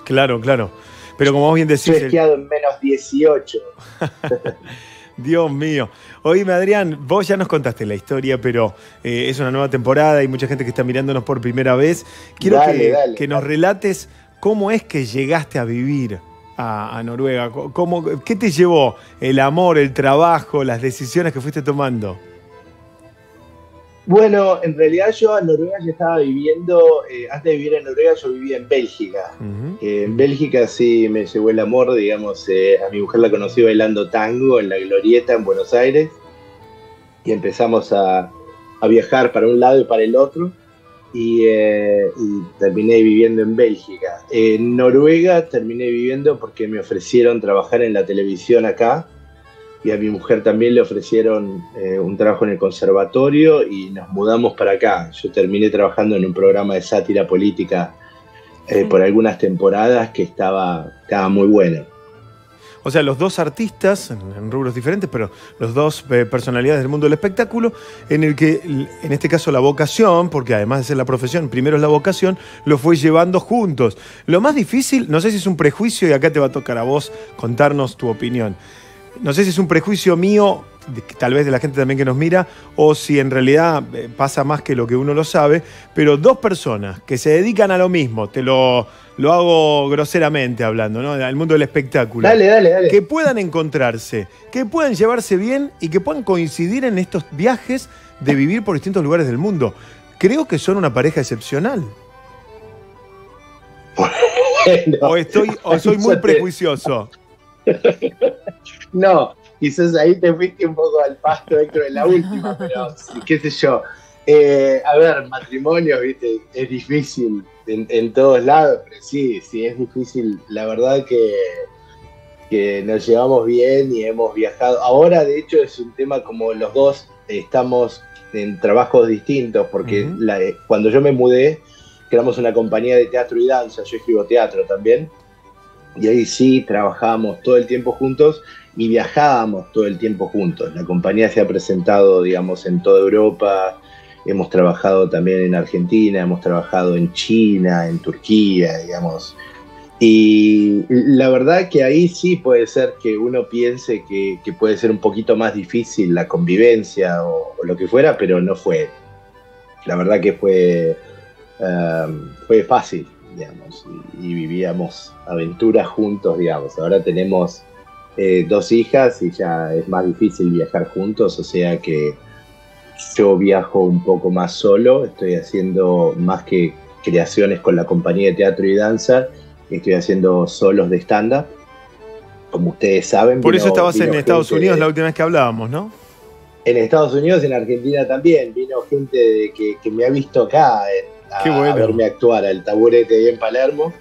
Claro, claro. Pero como vos bien Yo decís, he el- esquiado en menos 18. Dios mío. Oíme, Adrián, vos ya nos contaste la historia, pero eh, es una nueva temporada, hay mucha gente que está mirándonos por primera vez. Quiero Dale, que, dale, que nos relates cómo es que llegaste a vivir a, a Noruega. ¿Cómo, ¿Qué te llevó el amor, el trabajo, las decisiones que fuiste tomando? Bueno, en realidad yo en Noruega ya estaba viviendo, eh, antes de vivir en Noruega yo vivía en Bélgica. Eh, en Bélgica sí me llevó el amor, digamos, eh, a mi mujer la conocí bailando tango en la Glorieta en Buenos Aires y empezamos a, a viajar para un lado y para el otro y, eh, y terminé viviendo en Bélgica. En Noruega terminé viviendo porque me ofrecieron trabajar en la televisión acá y a mi mujer también le ofrecieron eh, un trabajo en el conservatorio y nos mudamos para acá. Yo terminé trabajando en un programa de sátira política eh, por algunas temporadas que estaba, estaba muy bueno. O sea, los dos artistas, en, rubros diferentes, pero los dos eh, personalidades del mundo del espectáculo, en el que, en este caso, la vocación, porque además de ser la profesión, primero es la vocación, lo fue llevando juntos. Lo más difícil, no sé si es un prejuicio, y acá te va a tocar a vos contarnos tu opinión. No sé si es un prejuicio mío, tal vez de la gente también que nos mira, o si en realidad eh, pasa más que lo que uno lo sabe, pero dos personas que se dedican a lo mismo, te lo, lo hago groseramente hablando, ¿no? Al mundo del espectáculo Dale, dale, dale. que puedan encontrarse, que puedan llevarse bien y que puedan coincidir en estos viajes de vivir por distintos lugares del mundo. Creo que son una pareja excepcional. Bueno, O estoy, o soy muy prejuicioso. No, quizás ahí te fuiste un poco al pasto dentro de la última, pero qué sé yo. Eh, a ver, matrimonio, viste, es difícil en, en todos lados, pero sí, sí, es difícil. La verdad que, que nos llevamos bien y hemos viajado. Ahora, de hecho, es un tema como los dos estamos en trabajos distintos, porque la- eh, cuando yo me mudé, creamos una compañía de teatro y danza, yo escribo teatro también, y ahí sí trabajábamos todo el tiempo juntos y viajábamos todo el tiempo juntos. La compañía se ha presentado, digamos, en toda Europa, hemos trabajado también en Argentina, hemos trabajado en China, en Turquía, digamos. Y la verdad que ahí sí puede ser que uno piense que, puede ser un poquito más difícil la convivencia o, lo que fuera, pero no fue. La verdad que fue, um, fue fácil, digamos, y, y vivíamos aventuras juntos, digamos. Ahora tenemos eh, dos hijas y ya es más difícil viajar juntos, o sea que yo viajo un poco más solo, estoy haciendo más que creaciones con la compañía de teatro y danza, estoy haciendo solos de stand-up. Como ustedes saben. Por vino- eso estabas en Estados Unidos de- la última vez que hablábamos, ¿no? En Estados Unidos, en Argentina también. Vino gente de que, que me ha visto acá en- a, Qué bueno. a verme actuar al taburete ahí en Palermo.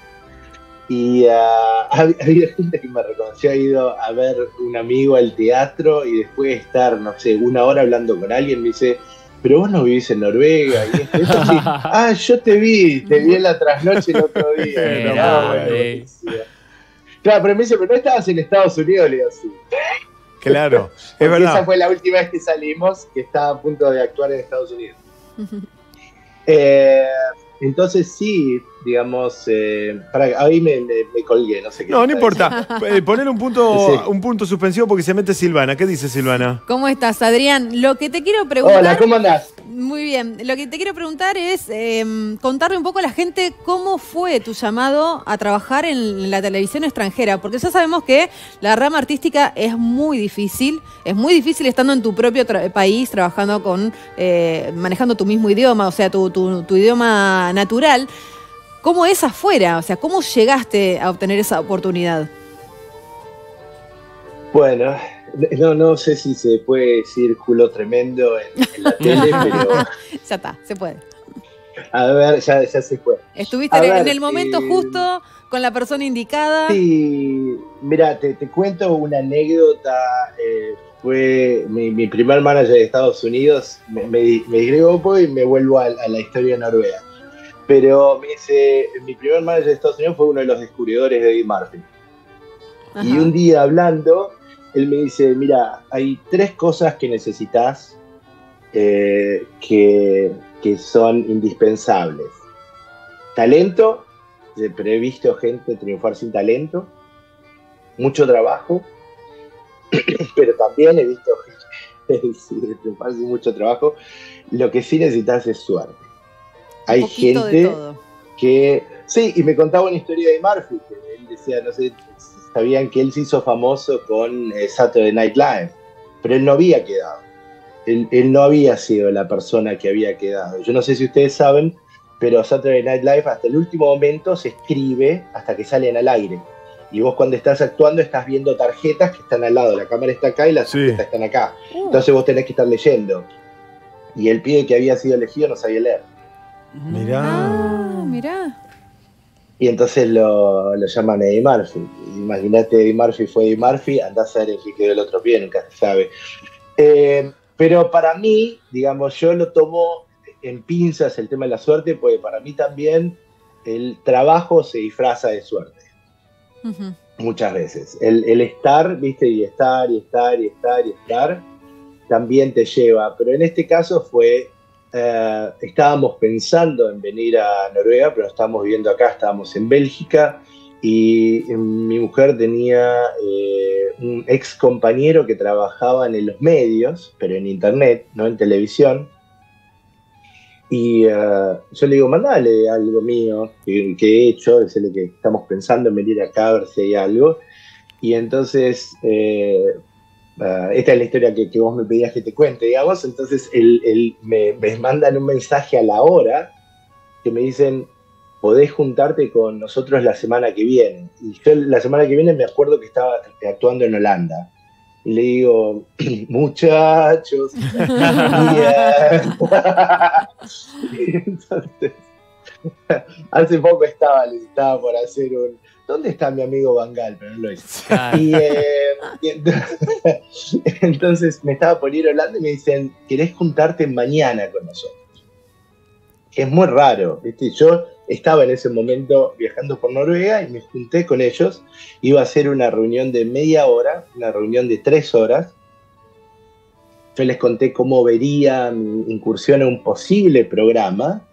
Y ah, ha, ha habido gente que me reconoció, ha ido a ver un amigo al teatro y después de estar, no sé, una hora hablando con alguien, me dice, pero vos no vivís en Noruega. Y esto, esto sí. ah, yo te vi, te vi en la trasnoche el otro día. Era No, bueno. Claro, pero me dice, pero no estabas en Estados Unidos, le digo, sí. Claro, es Porque esa verdad. fue la última vez que salimos, que estaba a punto de actuar en Estados Unidos. Eh, entonces sí, digamos, eh, para, ahí me, me- me colgué, no sé qué. No, no importa. Eh, Poner un punto, Sí. un punto suspensivo porque se mete Silvana. ¿Qué dice Silvana? ¿Cómo estás, Adrián? Lo que te quiero diciendo. Hola, preguntar. ¿cómo andás? Muy bien. Lo que te quiero preguntar es em, contarle un poco a la gente cómo fue tu llamado a trabajar en la televisión extranjera, porque ya sabemos que la rama artística es muy difícil, es muy difícil estando en tu propio país, trabajando con, eh, manejando tu mismo idioma, o sea, tu idioma natural. ¿Cómo es afuera? O sea, ¿cómo llegaste a obtener esa oportunidad? Bueno, no, no sé si se puede decir culo tremendo en, en la tele, pero ya está, se puede. a ver, ya, ya se fue. Estuviste en, ver, en el momento eh, justo, con la persona indicada. Sí, mira, te, te cuento una anécdota. eh, fue mi, mi primer manager de Estados Unidos, me, me, me disgrego un poco y me vuelvo a, a la historia de Noruega. Pero me dice, mi primer manager de Estados Unidos fue uno de los descubridores de Eddie Murphy. Ajá. Y un día hablando, él me dice, mira, hay tres cosas que necesitas eh, que, que son indispensables. Talento, pero he visto gente triunfar sin talento. Mucho trabajo, pero también he visto gente sí, triunfar sin mucho trabajo. Lo que sí necesitas es suerte. Hay gente que sí, y me contaba una historia de Murphy, que él decía, no sé, sabían que él se hizo famoso con eh, Saturday Night Live, pero él no había quedado. Él, él no había sido la persona que había quedado. Yo no sé si ustedes saben, pero Saturday Night Live hasta el último momento se escribe hasta que salen al aire. Y vos cuando estás actuando estás viendo tarjetas que están al lado, la cámara está acá y las Sí. tarjetas están acá. Uh, Entonces vos tenés que estar leyendo. Y el pibe que había sido elegido no sabía leer. Mirá. ah, mirá. Y entonces lo, lo llaman Eddie Murphy. Imagínate, Eddie Murphy fue Eddie Murphy, andás a ver el que quedó el otro pie, nunca se sabe. Eh, pero para mí, digamos, yo lo tomo en pinzas el tema de la suerte, porque para mí también el trabajo se disfraza de suerte, muchas veces. El, el estar, viste, y estar, y estar, y estar, y estar, también te lleva. Pero en este caso fue eh, estábamos pensando en venir a Noruega, pero estábamos viviendo acá, estábamos en Bélgica y eh, mi mujer tenía eh, un ex compañero que trabajaba en los medios, pero en internet, no en televisión. Y yo le digo, mandale algo mío que, he hecho, decirle que estamos pensando en venir acá a ver si hay algo. Y entonces Uh, esta es la historia que, que, vos me pedías que te cuente, digamos. Entonces, él, él me, me, mandan un mensaje a la hora que me dicen, podés juntarte con nosotros la semana que viene. Y yo la semana que viene me acuerdo que estaba actuando en Holanda. Y le digo, muchachos, entonces, hace poco estaba, estaba por hacer un, ¿dónde está mi amigo Bangal? Pero no lo hice. Claro. Y, eh, y entonces, entonces, me estaba por ir a Holanda y me dicen, ¿querés juntarte mañana con nosotros? Que es muy raro, ¿viste? Yo estaba en ese momento viajando por Noruega y me junté con ellos. Iba a hacer una reunión de media hora, una reunión de tres horas. Yo les conté cómo vería mi incursión en un posible programa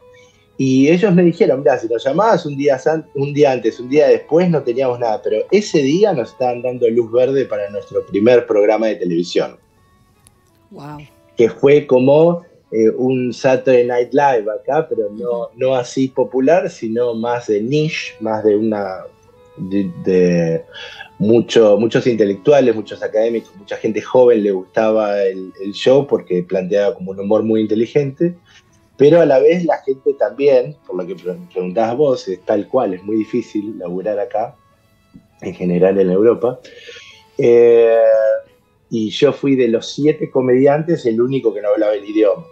y ellos me dijeron, mira, si nos llamabas un día, un día antes, un día después, no teníamos nada, pero ese día nos estaban dando luz verde para nuestro primer programa de televisión. Wow. Que fue como eh, un Saturday Night Live acá, pero no, no así popular, sino más de niche, más de una... de, de mucho, muchos intelectuales, muchos académicos, mucha gente joven le gustaba el, el show porque planteaba como un humor muy inteligente pero a la vez la gente también, por lo que preguntabas vos, es tal cual, es muy difícil laburar acá, en general en Europa. Eh, y yo fui de los siete comediantes el único que no hablaba el idioma.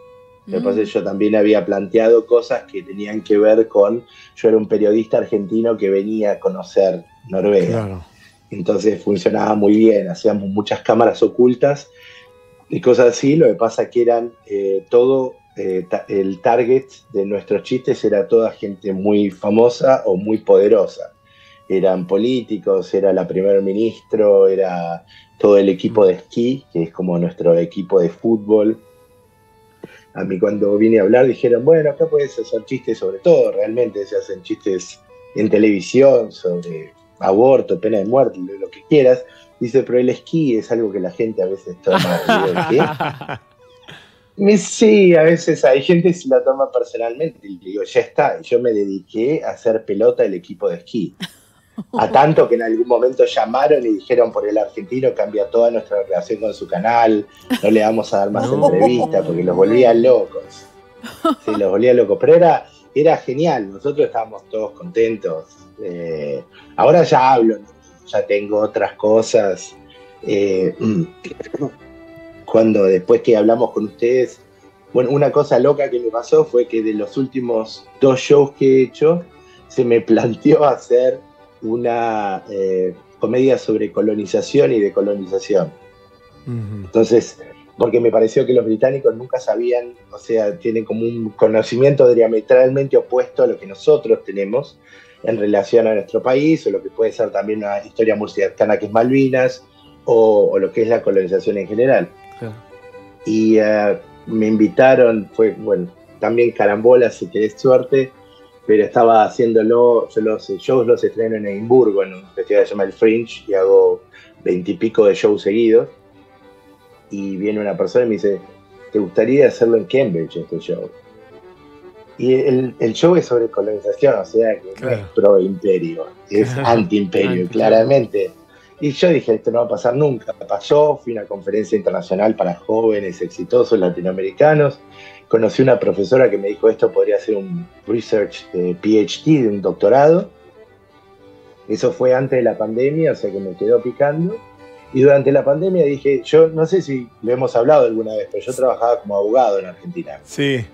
Mm. Entonces yo también había planteado cosas que tenían que ver con, yo era un periodista argentino que venía a conocer Noruega. Claro. Entonces funcionaba muy bien, hacíamos muchas cámaras ocultas y cosas así, lo que pasa que eran eh, todo eh, ta el target de nuestros chistes era toda gente muy famosa o muy poderosa. Eran políticos, era la primer ministro, era todo el equipo de esquí, que es como nuestro equipo de fútbol. A mí cuando vine a hablar dijeron, bueno, acá puedes hacer chistes sobre todo, realmente se hacen chistes en televisión sobre aborto, pena de muerte, lo que quieras. Dice, pero el esquí es algo que la gente a veces toma. Sí, a veces hay gente que se la toma personalmente y digo, ya está, yo me dediqué a hacer pelota del equipo de esquí. A tanto que en algún momento llamaron y dijeron por el argentino cambia toda nuestra relación con su canal, no le vamos a dar más entrevistas porque los volvía locos. Sí, los volvía locos. Pero era, era genial, nosotros estábamos todos contentos. Eh, ahora ya hablo, ya tengo otras cosas. Eh, cuando después que hablamos con ustedes, bueno, una cosa loca que me pasó fue que de los últimos dos shows que he hecho, se me planteó hacer una eh, comedia sobre colonización y decolonización. Entonces, porque me pareció que los británicos nunca sabían, o sea, tienen como un conocimiento diametralmente opuesto a lo que nosotros tenemos en relación a nuestro país, o lo que puede ser también una historia multietcana que es Malvinas, o, lo que es la colonización en general. Y eh, me invitaron, fue, bueno, también carambola, si querés suerte, pero estaba haciéndolo, yo los shows los estreno en Edimburgo, en un festival que se llama el Fringe, y hago veintipico de shows seguidos. Y viene una persona y me dice, ¿te gustaría hacerlo en Cambridge este show? Y el, el show es sobre colonización, o sea, que no es pro imperio, es anti imperio, claramente. Y yo dije, esto no va a pasar nunca. Pasó, fui a una conferencia internacional para jóvenes exitosos latinoamericanos conocí una profesora que me dijo esto podría ser un research de PhD, de un doctorado. Eso fue antes de la pandemia, o sea que me quedó picando. Y durante la pandemia dije, yo no sé si lo hemos hablado alguna vez, pero yo trabajaba como abogado en Argentina. Sí.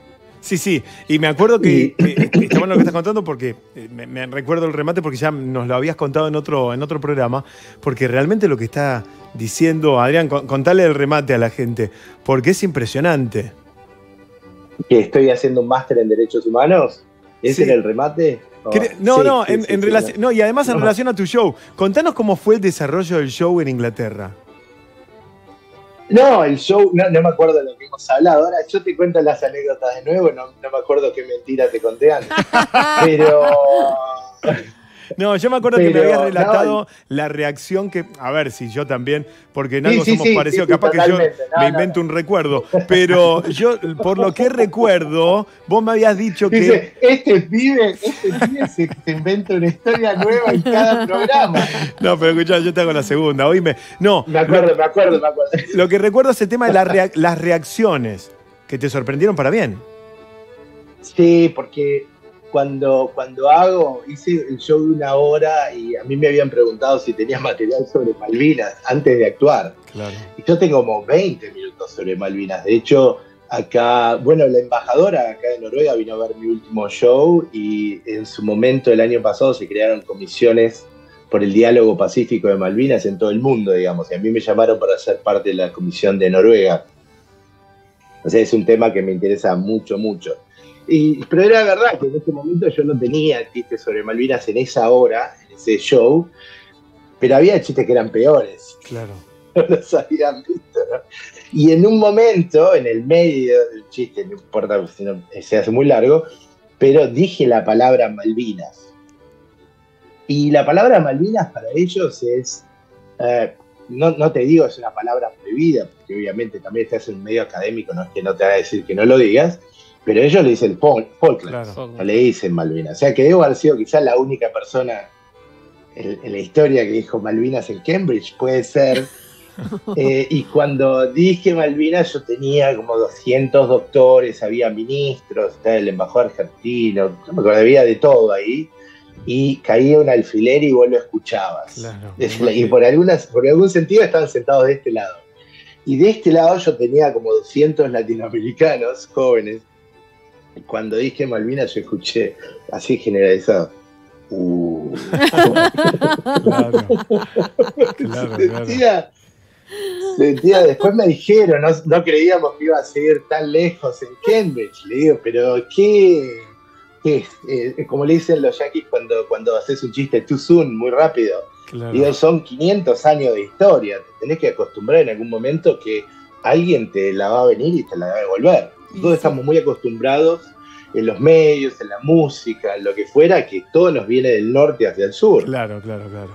Sí, sí, y me acuerdo que, está bueno lo que estás contando porque eh, me, recuerdo el remate porque ya nos lo habías contado en otro, en otro programa, porque realmente lo que está diciendo Adrián, contale el remate a la gente, porque es impresionante que estoy haciendo un máster en derechos humanos. ¿Es en el remate? no, no, en, relación, no, y además en relación a tu show. Contanos cómo fue el desarrollo del show en Inglaterra. No, el show, no, me acuerdo de lo que hemos hablado. Ahora yo te cuento las anécdotas de nuevo, no, no me acuerdo qué mentira te conté antes. Pero no, yo me acuerdo que me habías relatado la reacción que, a ver si yo también, porque en algo somos parecidos, capaz que yo me invento un recuerdo, pero yo, por lo que recuerdo, vos me habías dicho que... este pibe, este pibe se, inventa una historia nueva en cada programa. No, pero escuchá, yo te hago la segunda, oíme. No. Me acuerdo, me acuerdo, me acuerdo. Lo que recuerdo es el tema de las reacciones, que te sorprendieron para bien. Sí, porque cuando, cuando hago, hice el show de una hora y a mí me habían preguntado si tenía material sobre Malvinas antes de actuar. Y yo tengo como 20 minutos sobre Malvinas. De hecho, acá, bueno, la embajadora acá de Noruega vino a ver mi último show y en su momento el año pasado se crearon comisiones por el diálogo pacífico de Malvinas en todo el mundo, digamos. Y a mí me llamaron para ser parte de la comisión de Noruega. O sea, es un tema que me interesa mucho, mucho. Y, pero era verdad que en ese momento yo no tenía chistes sobre Malvinas en esa hora, en ese show, pero había chistes que eran peores. Claro. No los habían visto, ¿no? Y en un momento, en el medio del chiste, no importa si no, se hace muy largo, pero dije la palabra Malvinas. Y la palabra Malvinas para ellos es, eh, no, no, te digo es una palabra prohibida, porque obviamente también estás en un medio académico, no es que no te va a decir que no lo digas, pero ellos le dicen Falkland, no le dicen Malvinas. O sea que debo haber sido quizás la única persona en, la historia que dijo Malvinas en Cambridge, puede ser. Eh, y cuando dije Malvinas, yo tenía como 200 doctores, había ministros, estaba el embajador argentino, no me acuerdo, había de todo ahí. Y caía un alfiler y vos lo escuchabas. y por, algunas, por algún sentido estaban sentados de este lado. Y de este lado yo tenía como 200 latinoamericanos jóvenes cuando dije Malvinas yo escuché así generalizado. Uh. sentía, después me dijeron, no, creíamos que iba a seguir tan lejos en Cambridge. Le digo, pero qué, eh, como le dicen los yankees cuando, cuando haces un chiste too soon, muy rápido. Digo, son 500 años de historia. Te tenés que acostumbrar en algún momento que alguien te la va a venir y te la va a devolver. Todos estamos muy acostumbrados en los medios, en la música, en lo que fuera, que todo nos viene del norte hacia el sur. Claro, claro, claro.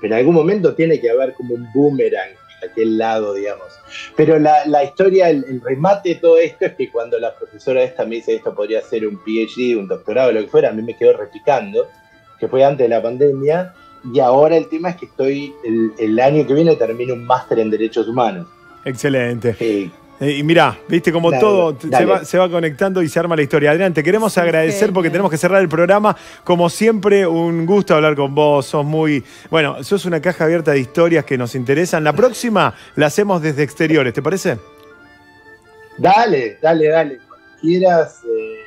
Pero en algún momento tiene que haber como un boomerang aquel lado, digamos. Pero la, la historia, el, el, remate de todo esto es que cuando la profesora esta me dice esto podría ser un PhD, un doctorado, lo que fuera, a mí me quedó replicando, que fue antes de la pandemia, y ahora el tema es que estoy, el, el año que viene termino un máster en Derechos Humanos. Excelente. Eh, y mirá, viste como dale, todo se va, se va, conectando y se arma la historia. Adrián, te queremos agradecer porque tenemos que cerrar el programa. Como siempre, un gusto hablar con vos. Sos muy. Bueno, sos una caja abierta de historias que nos interesan. La próxima la hacemos desde exteriores, ¿te parece? Dale, dale, dale. Cuando quieras, eh,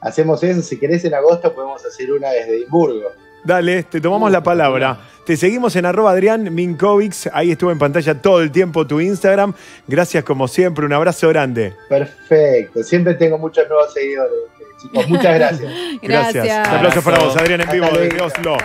hacemos eso. Si querés en agosto, podemos hacer una desde Edimburgo. Dale, te tomamos la palabra. Te seguimos en arroba Adrián Minkovics. Ahí estuvo en pantalla todo el tiempo tu Instagram. Gracias como siempre. Un abrazo grande. Perfecto. Siempre tengo muchos nuevos seguidores. Chicos, muchas gracias. gracias. gracias. Un aplauso para vos, Adrián, en vivo desde Oslo,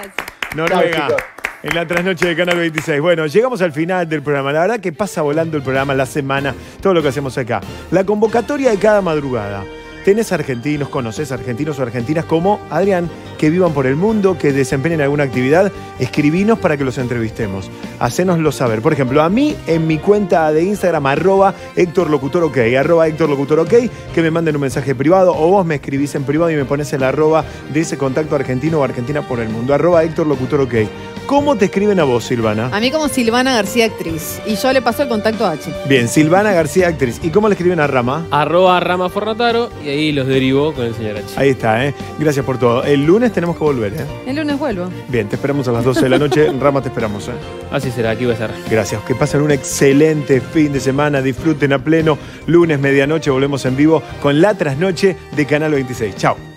Noruega. Chao, en la trasnoche de Canal 26. Bueno, llegamos al final del programa. La verdad que pasa volando el programa, la semana, todo lo que hacemos acá. La convocatoria de cada madrugada. Tenés argentinos, conoces argentinos o argentinas como Adrián, que vivan por el mundo, que desempeñen alguna actividad, escribinos para que los entrevistemos. Hacénoslo saber. Por ejemplo, a mí en mi cuenta de Instagram, arroba Héctor Locutor OK, arroba Héctor Locutor OK, que me manden un mensaje privado o vos me escribís en privado y me pones el arroba de ese contacto argentino o argentina por el mundo, arroba Héctor Locutor OK. ¿Cómo te escriben a vos, Silvana? A mí como Silvana García Actriz. Y yo le paso el contacto a H. Bien, Silvana García Actriz. ¿Y cómo le escriben a Rama? Arroba Rama Fornataro y ahí los derivo con el señor H. Ahí está, ¿eh? Gracias por todo. El lunes tenemos que volver, ¿eh? El lunes vuelvo. Bien, te esperamos a las 12 de la noche. Rama, te esperamos, ¿eh? Así será, aquí voy a estar. Gracias. Que pasen un excelente fin de semana. Disfruten a pleno. Lunes, medianoche, volvemos en vivo con la trasnoche de Canal 26. Chao.